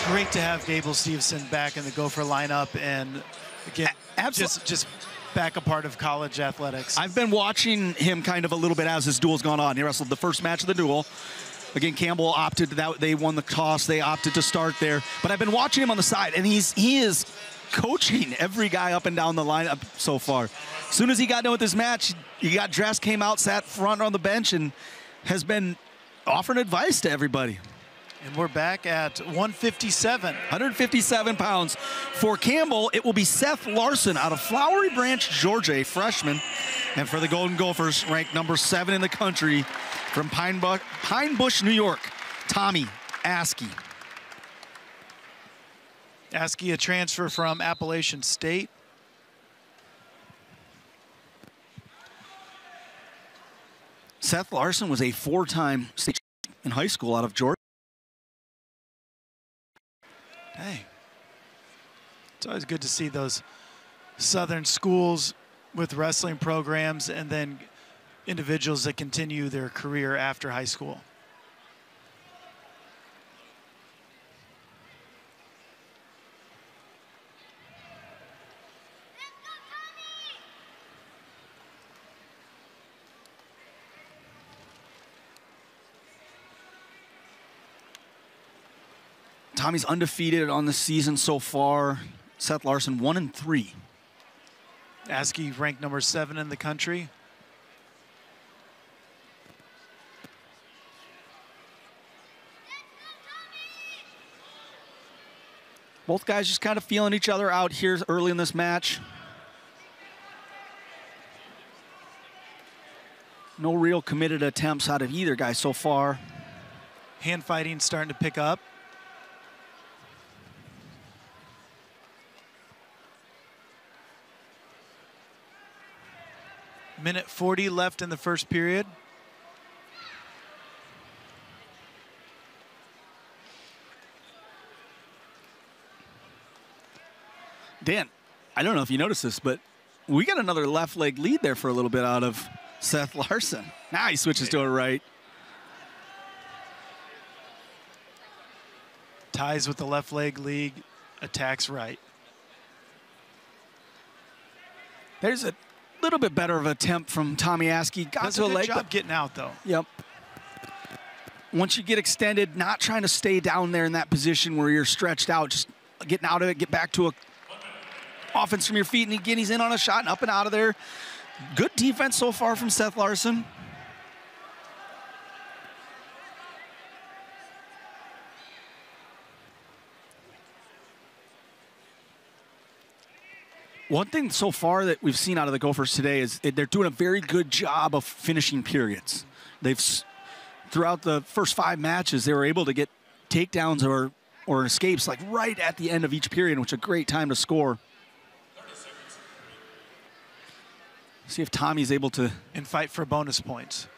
great to have Gable Steveson back in the Gopher lineup and again, Absolutely. just just back a part of college athletics. I've been watching him kind of a little bit as this duel's gone on. He wrestled the first match of the duel. Again, Campbell opted that they won the toss. They opted to start there. But I've been watching him on the side, and he's he is coaching every guy up and down the lineup so far. As soon as he got done with his match, he got dressed, came out, sat front on the bench, and has been offering advice to everybody. And we're back at 157. 157 pounds. For Campbell, it will be Seth Larson out of Flowery Branch, Georgia, a freshman. And for the Golden Gophers, ranked number seven in the country from Pine, Bu Pine Bush, New York, Tommy Askey. Askey, a transfer from Appalachian State. Seth Larson was a four-time state champion in high school out of Georgia. Hey, it's always good to see those Southern schools with wrestling programs and then individuals that continue their career after high school. Tommy's undefeated on the season so far. Seth Larson, one and three. Askey ranked number seven in the country. Both guys just kind of feeling each other out here early in this match. No real committed attempts out of either guy so far. Hand fighting starting to pick up. Minute 40 left in the first period. Dan, I don't know if you noticed this, but we got another left leg lead there for a little bit out of Seth Larson. Now he switches to a right. Ties with the left leg lead, attacks right. There's a little bit better of an attempt from Tommy Askey. Got a a good leg. job getting out though. Yep. Once you get extended, not trying to stay down there in that position where you're stretched out, just getting out of it, get back to a offense from your feet, and again he's in on a shot and up and out of there. Good defense so far from Seth Larson. One thing so far that we've seen out of the Gophers today is they're doing a very good job of finishing periods. They've throughout the first five matches they were able to get takedowns or or escapes like right at the end of each period, which is a great time to score. See if Tommy's able to And fight for bonus points.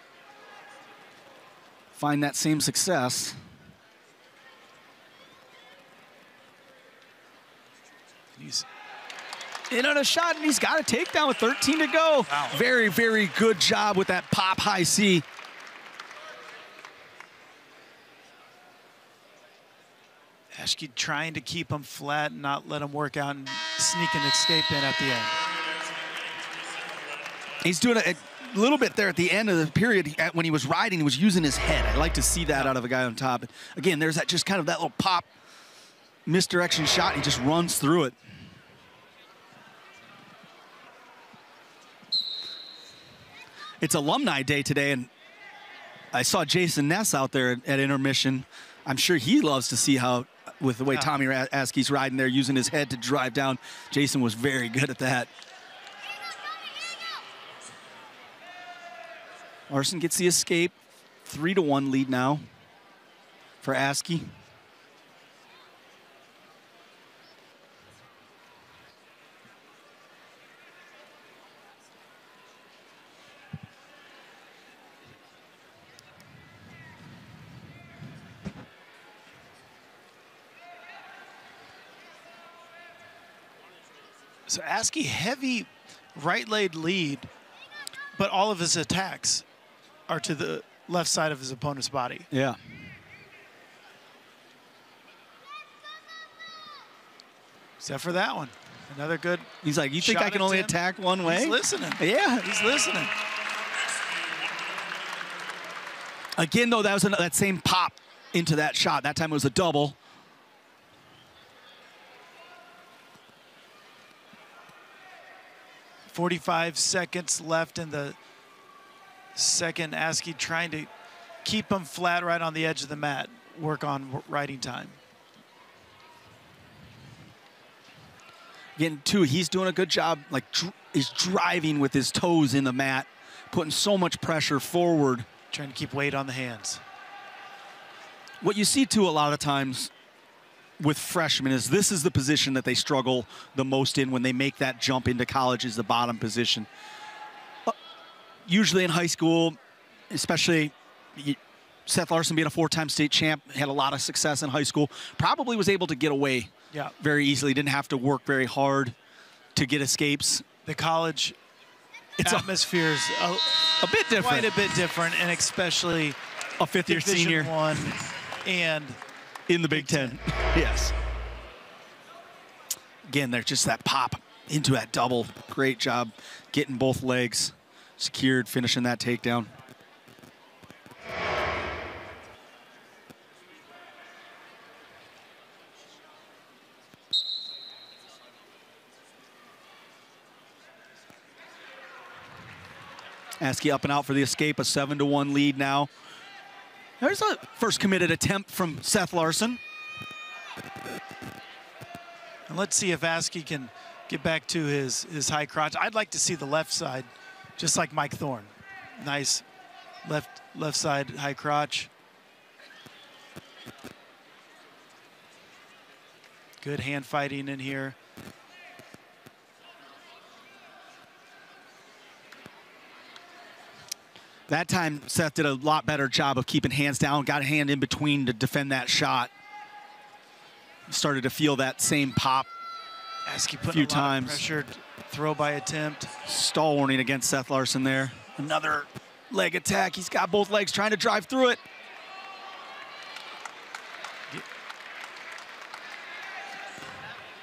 find that same success. He's In on a shot, and he's got a takedown with 13 to go. Wow. Very, very good job with that pop high C. Askey trying to keep him flat and not let him work out and sneak an escape in at the end. He's doing a, a little bit there at the end of the period at- when he was riding. He was using his head. I like to see that out of a guy on top. Again, there's that just kind of that little pop misdirection shot. He just runs through it. It's alumni day today, and I saw Jayson Ness out there at, at intermission. I'm sure he loves to see how, with the way Yeah. Tommy Askey's riding there, using his head to drive down. Jayson was very good at that. Larson gets the escape. Three to one lead now for Askey. So Askey heavy right leg lead, but all of his attacks are to the left side of his opponent's body. Yeah. Except for that one. Another good. He's like, you think I can only attempt. attack one way? He's listening. Yeah. He's listening. Again, though, that was an, that same pop into that shot. That time it was a double. Forty-five seconds left in the second. Askey trying to keep him flat right on the edge of the mat. Work on riding time. Again, too, he's doing a good job. Like, dr- he's driving with his toes in the mat, putting so much pressure forward. Trying to keep weight on the hands. What you see, too, a lot of times with freshmen is this is the position that they struggle the most in when they make that jump into college is the bottom position. Uh, Usually in high school, especially Seth Larson being a four-time state champ, had a lot of success in high school, probably was able to get away Yeah. very easily, didn't have to work very hard to get escapes. The college It's is a, a bit different. quite a bit different, and especially a fifth-year senior one and in the Big Ten. Yes. Again, there's just that pop into that double. Great job getting both legs secured, finishing that takedown. Askey up and out for the escape, a seven to one lead now. There's a first committed attempt from Seth Larson. And let's see if Askey can get back to his, his high crotch. I'd like to see the left side, just like Mike Thorne. Nice left left side high crotch. Good hand fighting in here. That time, Seth did a lot better job of keeping hands down, got a hand in between to defend that shot. Started to feel that same pop few a lot times. Of pressure, throw by attempt. Stall warning against Seth Larson there. Another leg attack. He's got both legs trying to drive through it.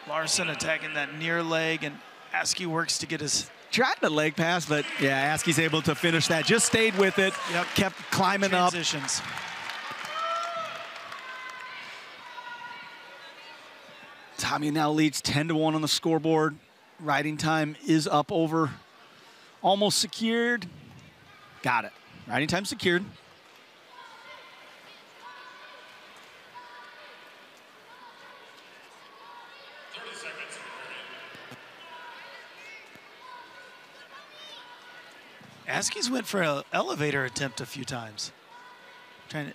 Larson attacking that near leg, and Askey works to get his Tried the leg pass, but yeah, Askey's able to finish that. Just stayed with it. Yep. Kept climbing up. transitions. Tommy now leads 10 to 1 on the scoreboard. Riding time is up over almost secured. Got it. Riding time secured. Askey's went for an elevator attempt a few times. Trying to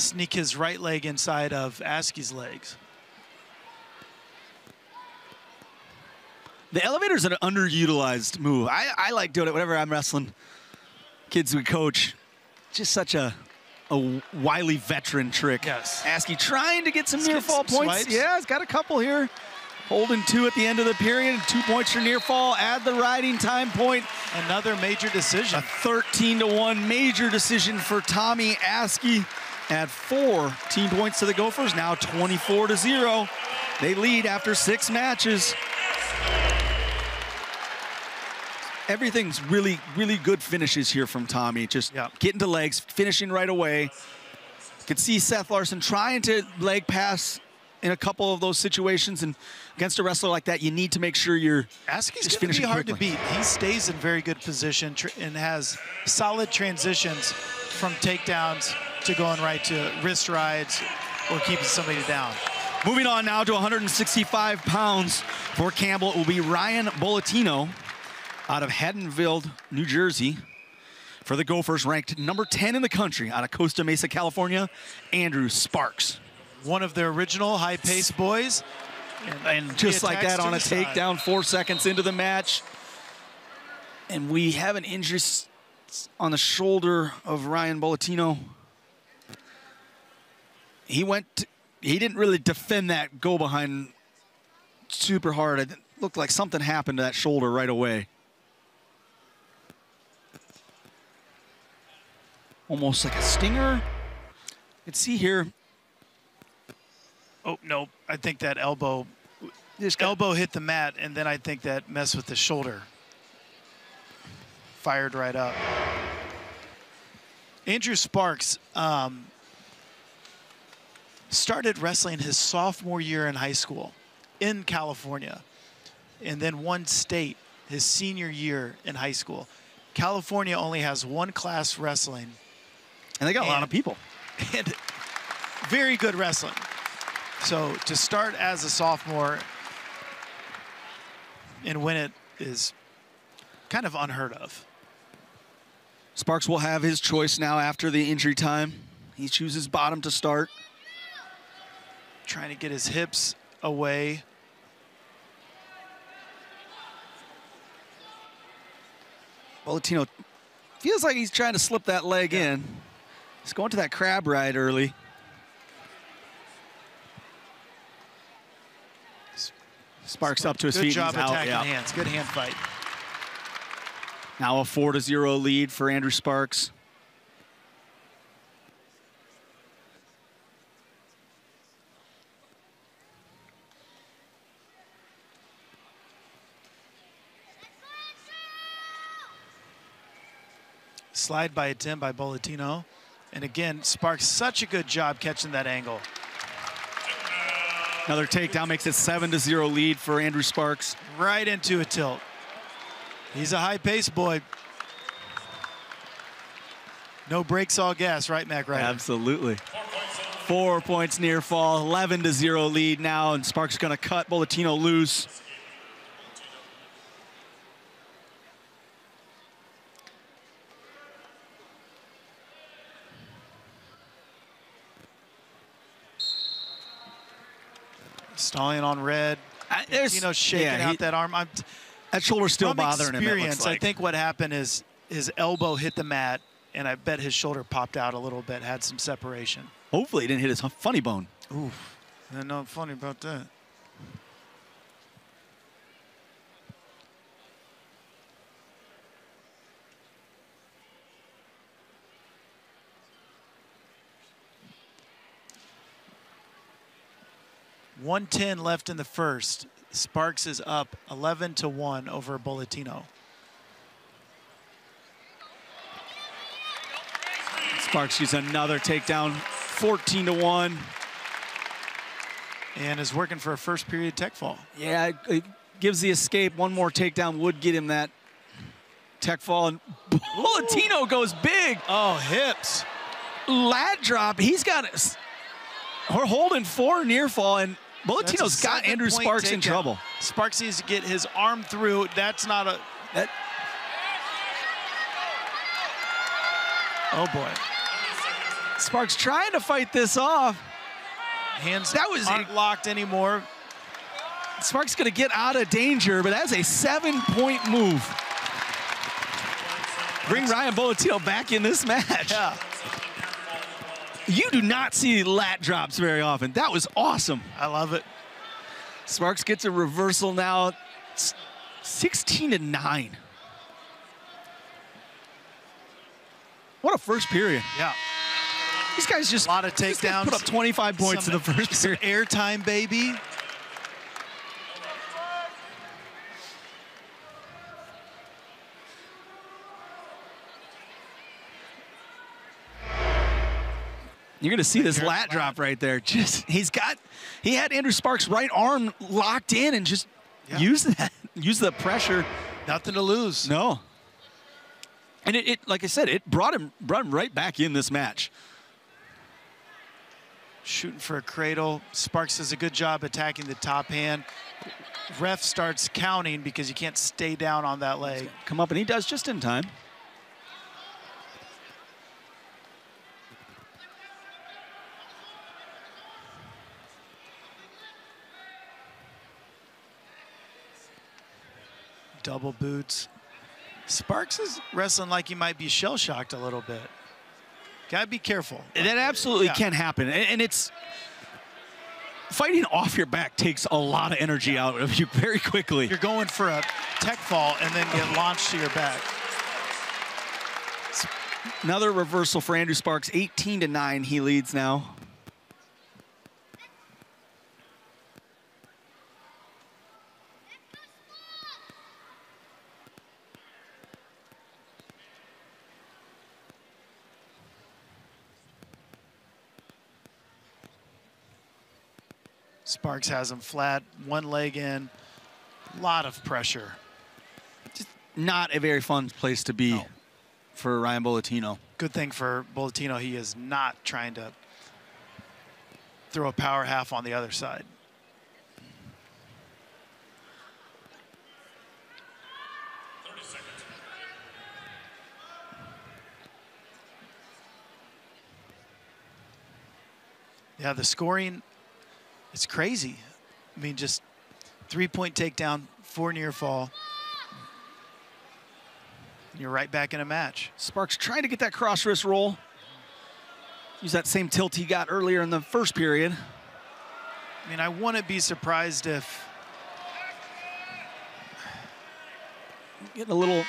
sneak his right leg inside of Askey's legs. The elevator's an underutilized move. I, I like doing it whenever I'm wrestling kids we coach. Just such a a wily veteran trick. Yes. Askey trying to get some Let's near get fall points. swipes. Yeah, he's got a couple here. Holding two at the end of the period. Two points for near fall. Add the riding time point. Another major decision. A 13 to 1 major decision for Tommy Askey. Add four team points to the Gophers. Now 24 to 0. They lead after six matches. Everything's really, really good finishes here from Tommy. Just Yeah. getting to legs, finishing right away. Could see Seth Larson trying to leg pass in a couple of those situations. And against a wrestler like that, you need to make sure you're Askey's just going to be hard quickly. to beat. He stays in very good position and has solid transitions from takedowns to going right to wrist rides or keeping somebody down. Moving on now to 165 pounds for Campbell. It will be Ryan Bolatino out of Haddonfield, New Jersey. For the Gophers, ranked number 10 in the country out of Costa Mesa, California, Andrew Sparks. One of their original high-paced boys. And just like that on a the side. takedown, four seconds into the match. And we have an injury on the shoulder of Ryan Bolatino. He went, t- he didn't really defend that go behind super hard. It looked like something happened to that shoulder right away. Almost like a stinger. You can see here. Oh, no. I think that elbow Just elbow hit the mat, and then I think that messed with the shoulder. Fired right up. Andrew Sparks um, started wrestling his sophomore year in high school in California, and then won state his senior year in high school. California only has one class wrestling, and they got a lot of people. and very good wrestling. So to start as a sophomore and win it is kind of unheard of. Sparks will have his choice now after the injury time. He chooses bottom to start. Trying to get his hips away. Bolatino feels like he's trying to slip that leg in. He's going to that crab ride early. Sparks up to his Good feet. job and he's attacking Yeah. hands. Good hand fight. Now a four to zero lead for Andrew Sparks. Slide by attempt by Bolatino. And again, Sparks such a good job catching that angle. Another takedown makes it seven to zero lead for Andrew Sparks. Right into a tilt. He's a high pace boy. No brakes, all gas, right, Mac Right. Absolutely. Four points near fall, 11 to 0 lead now, and Sparks going to cut Bolatino loose. Stalling on red. I, there's, you know, shaking yeah, out that arm. I'm, that shoulder's still bothering him. it looks experience, like. I think what happened is his elbow hit the mat, and I bet his shoulder popped out a little bit, had some separation. Hopefully, he didn't hit his funny bone. Oof. There's nothing funny about that. One ten left in the first. Sparks is up 11 to one over Bolatino. Sparks gets another takedown, 14 to 1. and is working for a first period tech fall. Yeah, it, gives the escape. One more takedown would get him that tech fall. And Bolatino goes big. Oh, hips. Lat drop. He's got us. We're holding four near fall, and Bolatino's got Andrew Sparks in trouble. Sparks needs to get his arm through. That's not a. That, Oh boy. Sparks trying to fight this off. Hands That was aren't locked anymore. Sparks going to get out of danger, but that's a seven-point move. Bring Ryan Bolatino back in this match. Yeah. You do not see lat drops very often. That was awesome. I love it. Sparks gets a reversal now. It's 16 to 9. What a first period. Yeah. These guys just A lot of takedowns. put up 25 points Some- in the first period. airtime, baby. You're going to see this lat drop right there. Just he's got he had Andrew Sparks' right arm locked in and just Yeah. use that use the pressure. Nothing to lose. No. And it, it like I said, it brought him brought him right back in this match. Shooting for a cradle. Sparks does a good job attacking the top hand. Ref starts counting because you can't stay down on that leg. Come up and he does just in time. Double boots. Sparks is wrestling like he might be shell shocked a little bit. Gotta be careful. That absolutely Yeah. can happen. And, and it's fighting off your back takes a lot of energy out of you very quickly. You're going for a tech fall and then get launched to your back. Another reversal for Andrew Sparks, 18 to 9. He leads now. Sparks has him flat, one leg in. A lot of pressure. Just Not a very fun place to be No. for Ryan Bolatino. Good thing for Bolatino, he is not trying to throw a power half on the other side. Yeah, the scoring, it's crazy. I mean, just three-point takedown, four near fall. And you're right back in a match. Sparks trying to get that cross wrist roll. Use that same tilt he got earlier in the first period. I mean, I wouldn't be surprised if Getting a little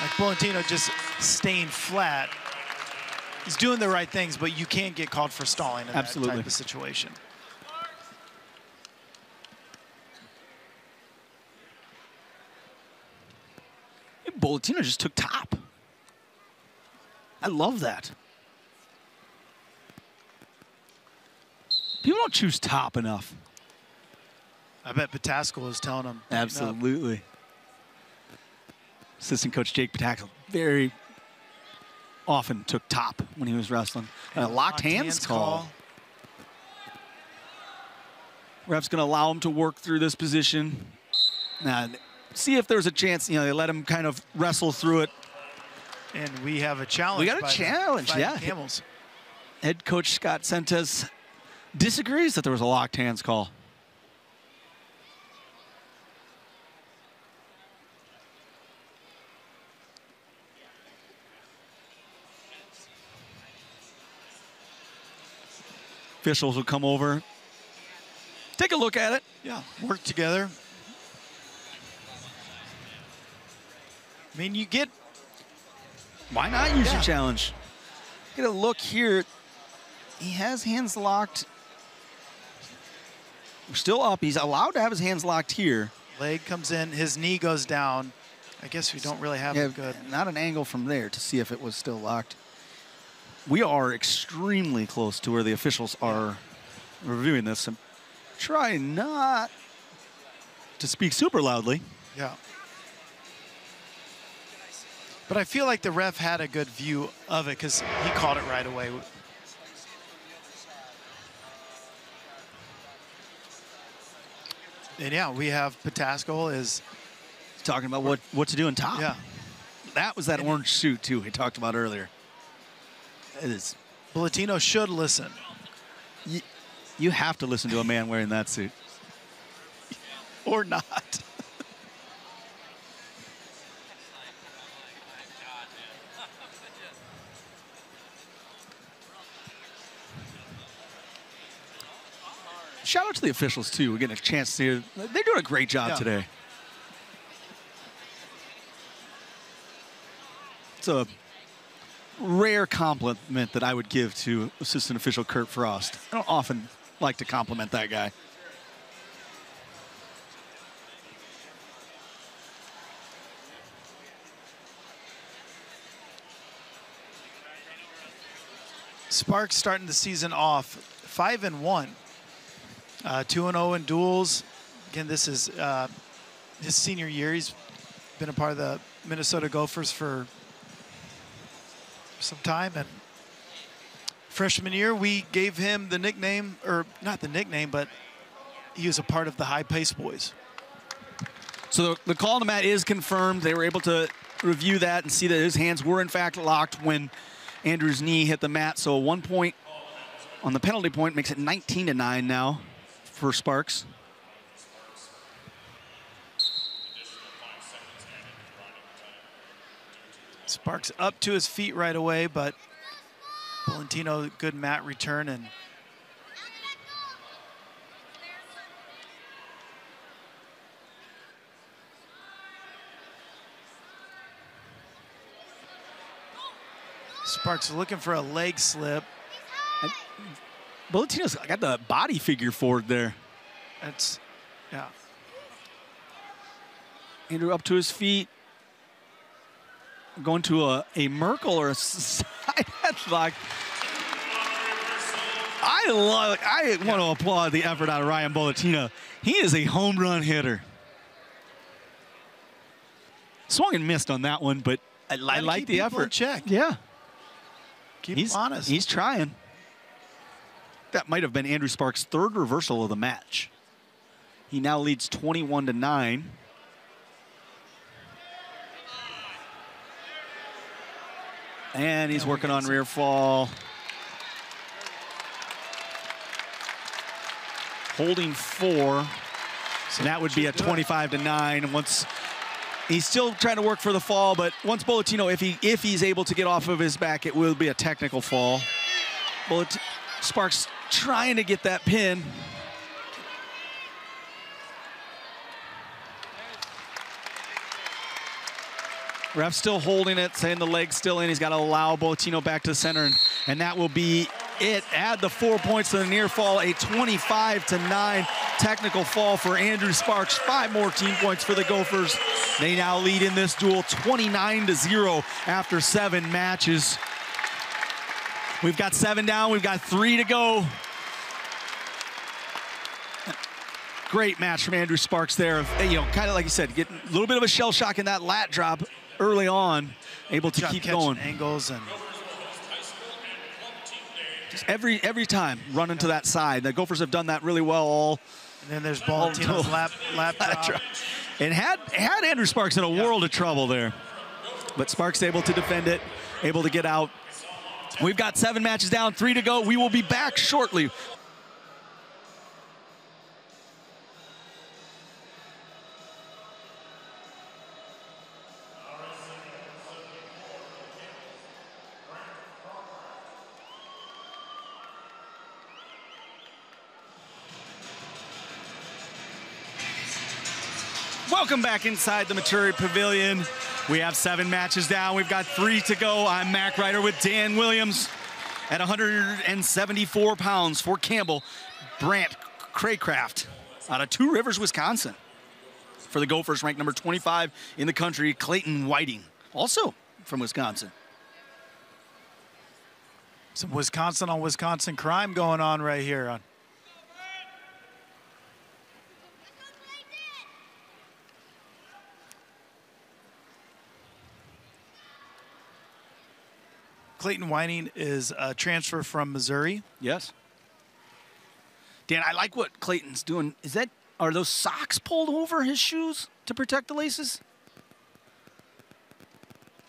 like Bolatino just staying flat. He's doing the right things, but you can't get called for stalling in Absolutely. that type of situation. Bolatino just took top. I love that. People don't choose top enough. I bet Patacsil is telling him. "Tighten up." Absolutely. Assistant coach Jake Patacsil, very often took top when he was wrestling. And a locked, hands, call. Ref's going to allow him to work through this position. Now, see if there's a chance, you know, they let him kind of wrestle through it. And we have a challenge. We got a challenge, yeah. Camels. Head coach Scotti Sentes disagrees that there was a locked hands call. Officials will come over, take a look at it. Yeah, work together. I mean, you get Why not use Yeah. your challenge? Get a look here. He has hands locked. We're still up. He's allowed to have his hands locked here. leg comes in, his knee goes down. I guess we don't really have Yeah, a good. not an angle from there to see if it was still locked. We are extremely close to where the officials are reviewing this. And try not to speak super loudly. Yeah. But I feel like the ref had a good view of it because he called it right away. And yeah, we have Patacsil is Talking about what, what to do in top. yeah. That was that orange suit, too, he talked about earlier. It is. Bolatino should listen. You, you have to listen to a man wearing that suit. Or not. Shout out to the officials too. We're getting a chance to. They're doing a great job Yeah. today. It's a rare compliment that I would give to assistant official Kurt Frost. I don't often like to compliment that guy. Sparks starting the season off five and one, uh, two and zero in duels. Again, this is uh, his senior year. He's been a part of the Minnesota Gophers for some time, and freshman year we gave him the nickname, or not the nickname, but he was a part of the High Pace Boys. So the, the call to the mat is confirmed. They were able to review that and see that his hands were in fact locked when Andrew's knee hit the mat. So one point on the penalty point makes it 19 to 9 now for Sparks. Sparks up to his feet right away, but Bolatino, good mat return and Sparks looking for a leg slip. Bolatino's got the body figure forward there. That's, yeah. Andrew up to his feet. Going to a, a Merkel or a side headlock. I love. I want to applaud the effort out of Ryan Bolatino. He is a home run hitter. Swung and missed on that one, but I, I like the effort. check. Yeah, Keep he's him honest. He's trying. That might have been Andrew Sparks' third reversal of the match. He now leads 21 to 9. And he's working on rear fall. Holding four. So that would be a Should do it. 25 to 9. And once he's still trying to work for the fall, but once Bolatino, if he if he's able to get off of his back, it will be a technical fall. Sparks trying to get that pin. Ref still holding it, saying the leg's still in. He's got to allow Bolatino back to the center, and, and that will be it. Add the four points to the near fall, a 25 to 9 technical fall for Andrew Sparks. Five more team points for the Gophers. They now lead in this duel 29 to 0 after seven matches. We've got seven down, we've got three to go. Great match from Andrew Sparks there. Of, you know, kind of like you said, getting a little bit of a shell shock in that lat drop early on, able to keep going. angles and Just every every time running to that side. The Gophers have done that really well all. And then there's Bolatino's Oh, lap, lap drop. And had had Andrew Sparks in a world of trouble there. But Sparks able to defend it, able to get out. We've got seven matches down, three to go. We will be back shortly. Welcome back inside the Maturi Pavilion. We have seven matches down. We've got three to go. I'm Mac Ryder with Dan Williams at 174 pounds for Campbell. Brant Craycraft out of Two Rivers, Wisconsin. For the Gophers, ranked number 25 in the country, Clayton Whiting, also from Wisconsin. Some Wisconsin on Wisconsin crime going on right here. On Clayton Whiting is a transfer from Missouri. Yes. Dan, I like what Clayton's doing. Is that are those socks pulled over his shoes to protect the laces?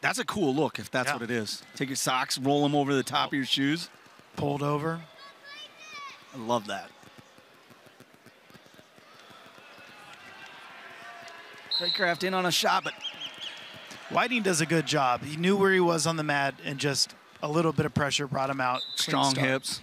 That's a cool look if that's Yeah. what it is. Take your socks, roll them over the top of your shoes. Pulled over. I love that. Craycraft in on a shot, but Whiting does a good job. He knew where he was on the mat, and just a little bit of pressure brought him out. Strong hips.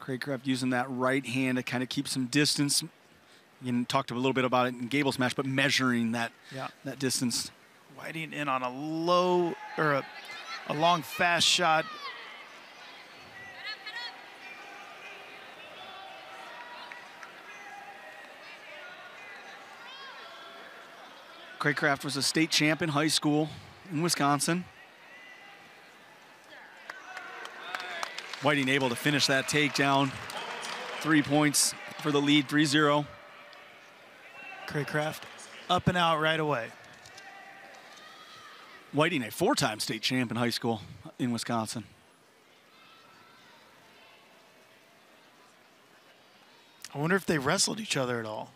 Craycraft using that right hand to kind of keep some distance. You talked a little bit about it in Gable's match, but measuring that Yeah. that distance. Whiting in on a low or a, a long fast shot. Craycraft was a state champ in high school in Wisconsin. Whiting able to finish that takedown. Three points for the lead, 3 0. Craycraft up and out right away. Whiting, a four time state champ in high school in Wisconsin. I wonder if they wrestled each other at all.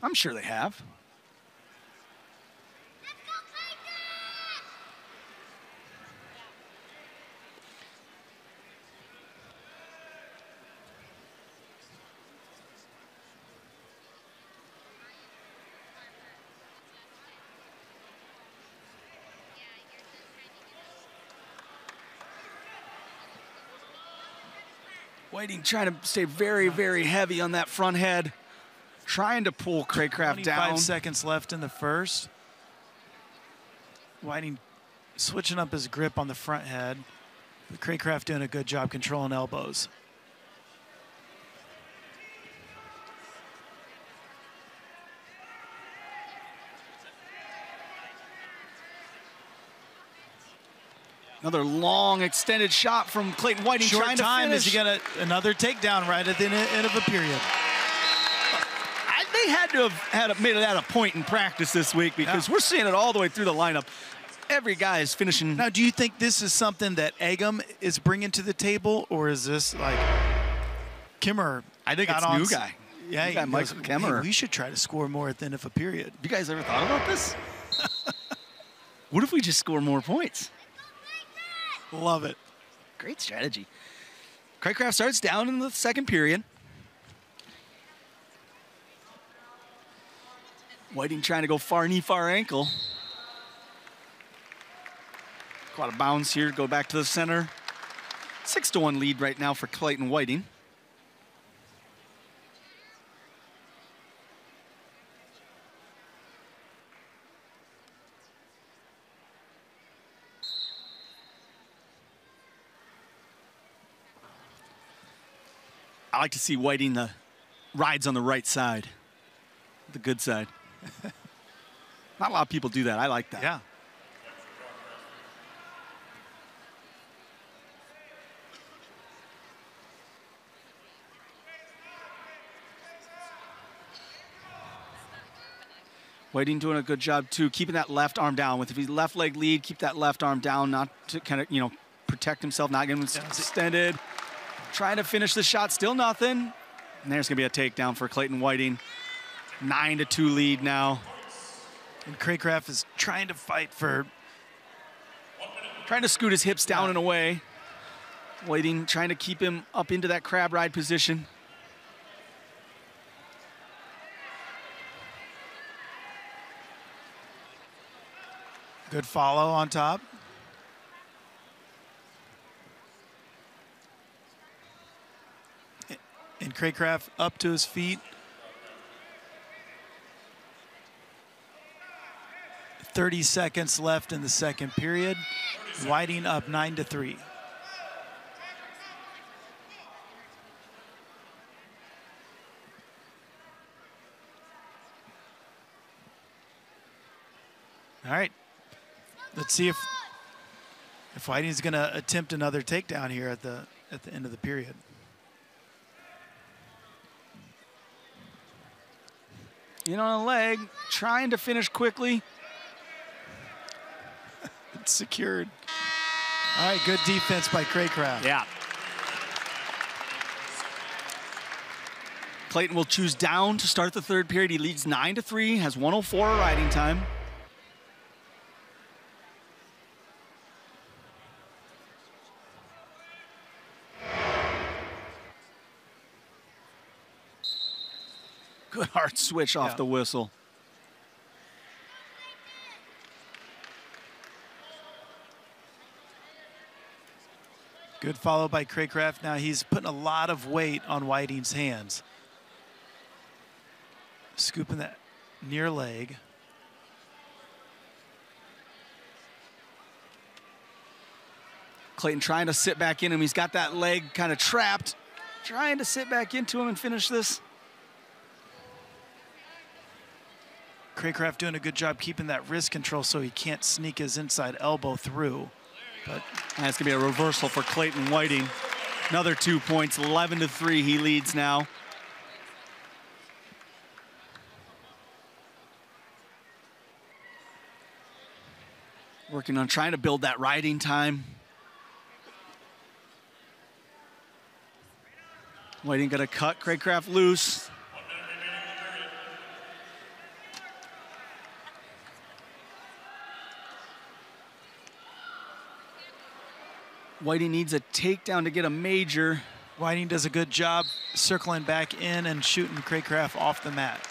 I'm sure they have. Whiting trying to stay very, very heavy on that front head. Trying to pull Craycraft down. Five seconds left in the first. Whiting switching up his grip on the front head. But Craycraft doing a good job controlling elbows. Another long extended shot from Clayton Whiting Short trying time to is finish. he gonna another takedown right at the end of a period. I, they had to have had a, made that a point in practice this week because Yeah. we're seeing it all the way through the lineup. Every guy is finishing. Now, do you think this is something that Eggum is bringing to the table, or is this like Kimmer? I think it's on new guy. Yeah, guy, goes, Michael "Hey, Kemerer." we should try to score more at the end of a period. You guys ever thought about this? what if we just score more points? Love it. Great strategy. Craycraft starts down in the second period. Whiting trying to go far knee, far ankle. Out of bounds here, go back to the center. Six to one lead right now for Clayton Whiting. I like to see Whiting the rides on the right side, the good side. Not a lot of people do that. I like that. Yeah. Whiting doing a good job too, keeping that left arm down. With if he's left leg lead, keep that left arm down, not to kind of you know protect himself, not getting extended. Trying to finish the shot, still nothing. And there's gonna be a takedown for Clayton Whiting. Nine to two lead now. And Craycraft is trying to fight for Trying to scoot his hips down and away. Whiting trying to keep him up into that crab ride position. good follow on top. And Craycraft up to his feet. Thirty seconds left in the second period. Whiting up nine to three. All right. Let's see if if Whiting's going to attempt another takedown here at the at the end of the period. In on a leg, trying to finish quickly. It's secured. All right, good defense by Craycraft. Yeah. Clayton will choose down to start the third period. He leads 9 to 3, has 104 riding time. Hard switch off Yeah. the whistle. Good follow by Craycraft. Now he's putting a lot of weight on Whiting's hands. Scooping that near leg. Clayton trying to sit back in him. He's got that leg kind of trapped, trying to sit back into him and finish this. Craycraft doing a good job keeping that wrist control so he can't sneak his inside elbow through. But That's gonna be a reversal for Clayton Whiting. Another two points, 11 to three. He leads now. Working on trying to build that riding time. Whiting got to cut Craycraft loose. Whiting needs a takedown to get a major. Whiting does a good job circling back in and shooting Craycraft off the mat.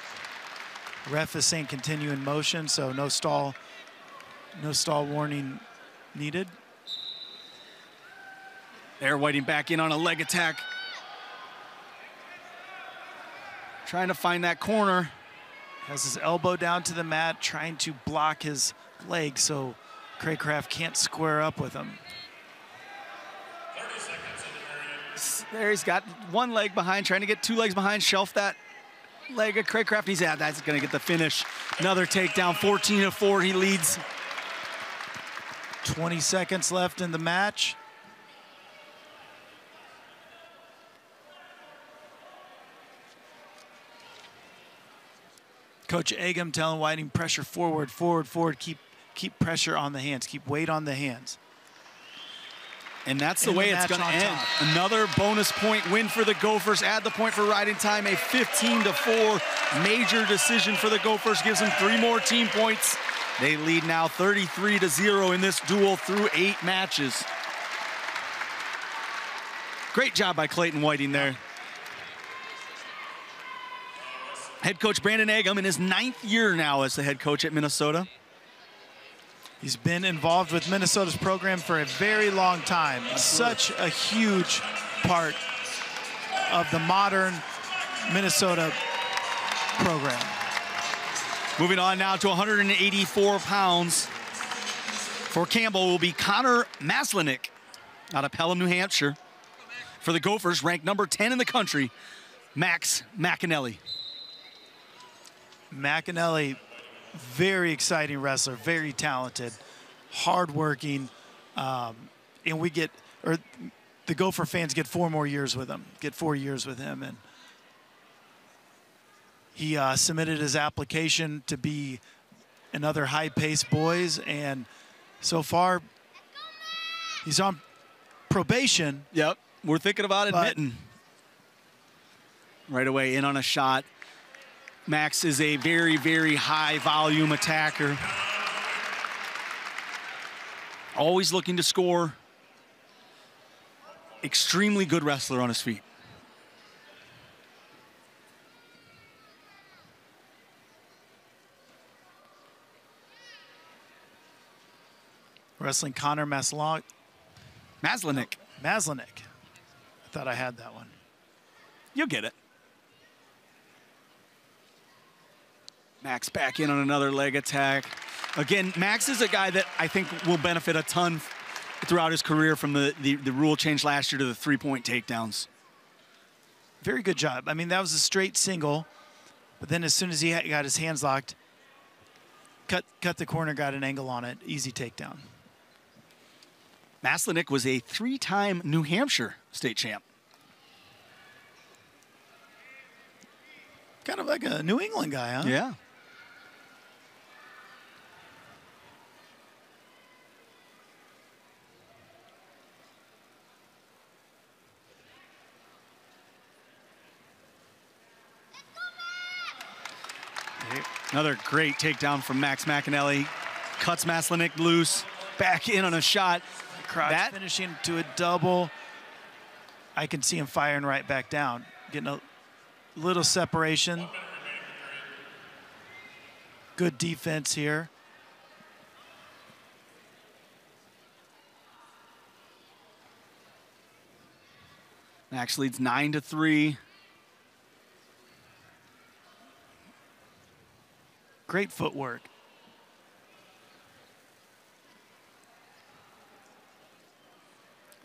Ref is saying continue in motion, so no stall, no stall warning needed. There, Whiting back in on a leg attack. Trying to find that corner. Has his elbow down to the mat, trying to block his leg so Craycraft can't square up with him. There, he's got one leg behind, trying to get two legs behind, shelf that leg of Craycraft. He's out. That's going to get the finish. Another takedown, 14 to 4. He leads. 20 seconds left in the match. Coach Eggum telling Whiting pressure forward, forward, forward. Keep keep pressure on the hands. Keep weight on the hands. And that's the And the way it's going to end. top. Another bonus point win for the Gophers. Add the point for riding time. A 15 to 4 major decision for the Gophers gives them three more team points. They lead now 33 to 0 in this duel through eight matches. Great job by Clayton Whiting there. Head coach Brandon Eggum in his ninth year now as the head coach at Minnesota. He's been involved with Minnesota's program for a very long time. Such a huge part of the modern Minnesota program. Moving on now to 184 pounds. For Campbell will be Connor Maslinick out of Pelham, New Hampshire. For the Gophers, ranked number 10 in the country, Max McAnally. McAnally very exciting wrestler, very talented, hardworking, um, and we get or the Gopher fans get four more years with him, get four years with him, and he uh, submitted his application to be another high-paced boys, and so far he's on probation. Yep, we're thinking about admitting. Right away, in on a shot. Max is a very, very high volume attacker. Always looking to score. Extremely good wrestler on his feet. Wrestling Connor Maslon- Maslinick, Maslanick. I thought I had that one. you'll get it. Max back in on another leg attack. Again, Max is a guy that I think will benefit a ton throughout his career from the, the, the rule change last year to the three-point takedowns. Very good job. I mean, that was a straight single, but then as soon as he had- got his hands locked, cut cut the corner, got an angle on it, easy takedown. Maslinick was a three-time New Hampshire state champ. Kind of like a New England guy, huh? Yeah. Another great takedown from Max McAnally. Cuts Maslinick loose. Back in on a shot. Crouch That- finishing to a double. I can see him firing right back down, getting a little separation. Good defense here. Max leads nine to three. Great footwork.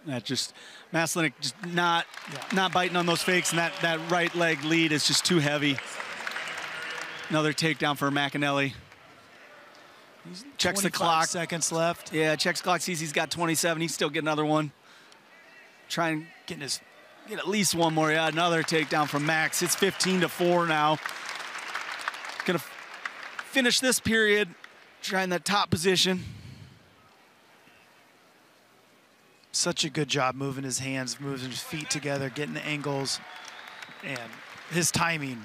That just Maslinick just not Yeah. not biting on those fakes, and that, that right leg lead is just too heavy. Another takedown for McAnally. Checks the clock. Seconds left. Yeah, checks clock, sees he's got 27. He still get another one. Trying Getting his get at least one more. Yeah, another takedown from Max. It's 15 to 4 now. Gonna finish this period, trying that top position. such a good job moving his hands, moving his feet together, getting the angles, and his timing.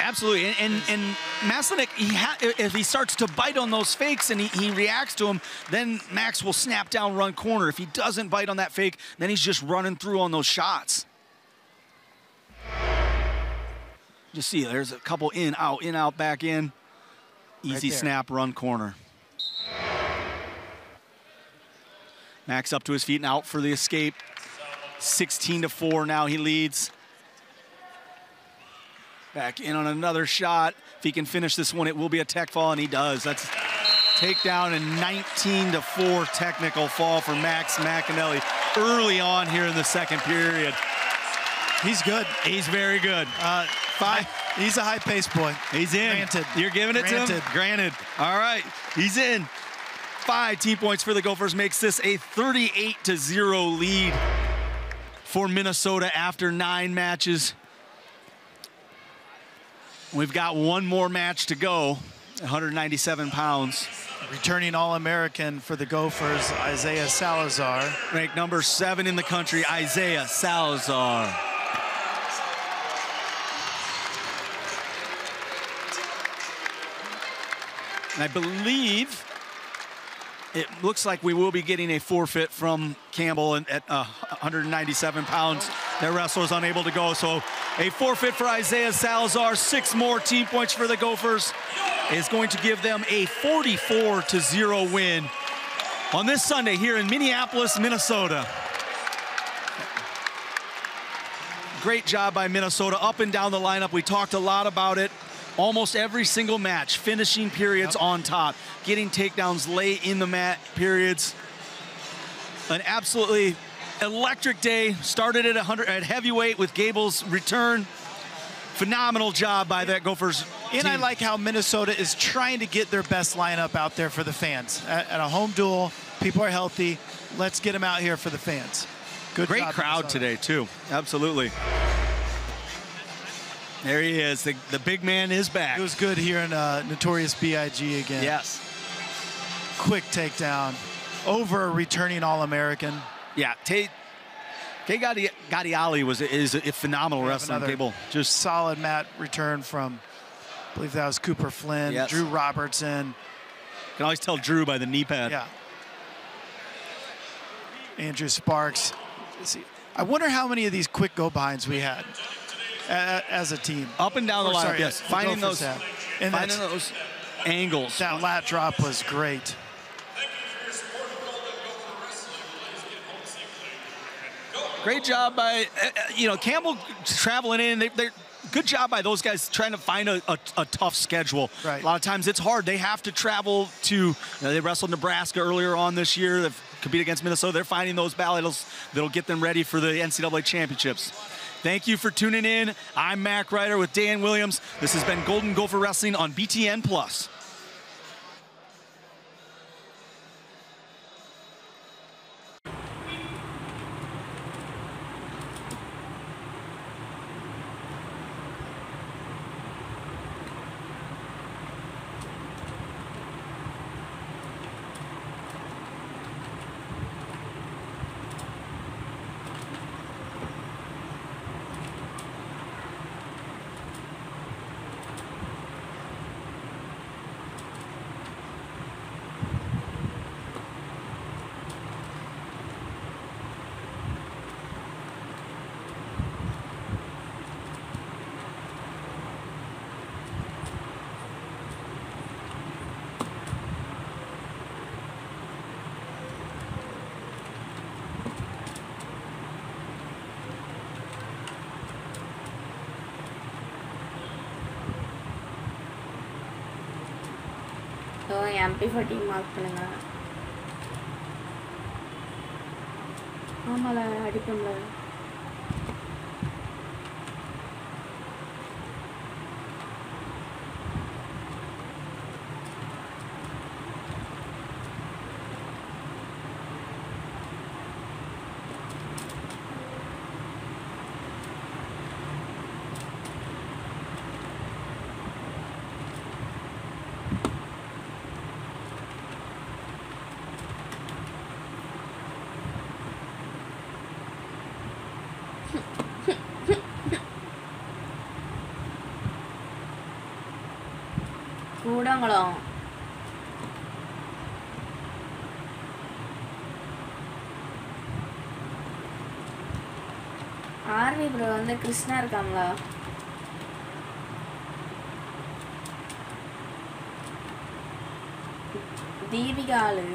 Absolutely, and and, and he if he starts to bite on those fakes and he, he reacts to them, then Max will snap down, run corner. If he doesn't bite on that fake, then he's just running through on those shots. Just see, there's a couple in, out, in, out, back in. Easy there. snap, run corner. Max up to his feet and out for the escape. 16 to 4 now he leads. Back in on another shot. If he can finish this one, it will be a tech fall, and he does. That's takedown and 19 to 4 technical fall for Max McAnally early on here in the second period. He's good. He's very good. Uh, Five. He's a high-paced boy. He's in. Granted. You're giving it to him? Granted. All right. He's in. Five team points for the Gophers makes this a 38 to 0 lead for Minnesota after nine matches. We've got one more match to go, 197 pounds. Returning All-American for the Gophers, Isaiah Salazar. Ranked number seven in the country, Isaiah Salazar. And I believe it looks like we will be getting a forfeit from Campbell at uh, 197 pounds. That wrestler is unable to go. So a forfeit for Isaiah Salazar, six more team points for the Gophers is going to give them a 44 to 0 win on this Sunday here in Minneapolis, Minnesota. Great job by Minnesota up and down the lineup. We talked a lot about it. Almost every single match, finishing periods on top, getting takedowns late in the mat periods. An absolutely electric day. Started at 100 at heavyweight with Gable's return. phenomenal job by that Gophers. And team. I like how Minnesota is trying to get their best lineup out there for the fans. At, at a home duel, people are healthy. Let's get them out here for the fans. Good Great job, crowd Minnesota. today, too. Absolutely. There he is. The, the big man is back. It was good hearing uh, Notorious B.I.G. again. yes. Quick takedown over a returning All-American. Yeah. Taye. Kay Gatti, Ghadiali was is a phenomenal We have wrestler on another cable. Just solid mat return from, I believe that was Cooper Flynn, Yes. Drew Robertson. can always tell Drew by the knee pad. Yeah. Andrew Sparks. See. I wonder how many of these quick go behinds we had as a team. Up and down the line. yes. Finding those. And finding those angles. that lat drop was great. Great job by, uh, uh, you know, Campbell traveling in. They, they're good job by those guys trying to find a, a, a tough schedule. Right. A lot of times it's hard. They have to travel to, you know, they wrestled Nebraska earlier on this year. They've competed against Minnesota. They're finding those battles that'll get them ready for the NCAA championships. Thank you for tuning in. I'm Mac Ryder with Dan Williams. This has been Golden Gopher Wrestling on BTN Plus. டிஃபர்டி mark பண்ணுங்கள் ஆமாம்ல அடிப்போம்ல. Kudankulam RV bro வந்து கிருஷ்ணா இருக்காங்களா? தீபிகா ஆளு.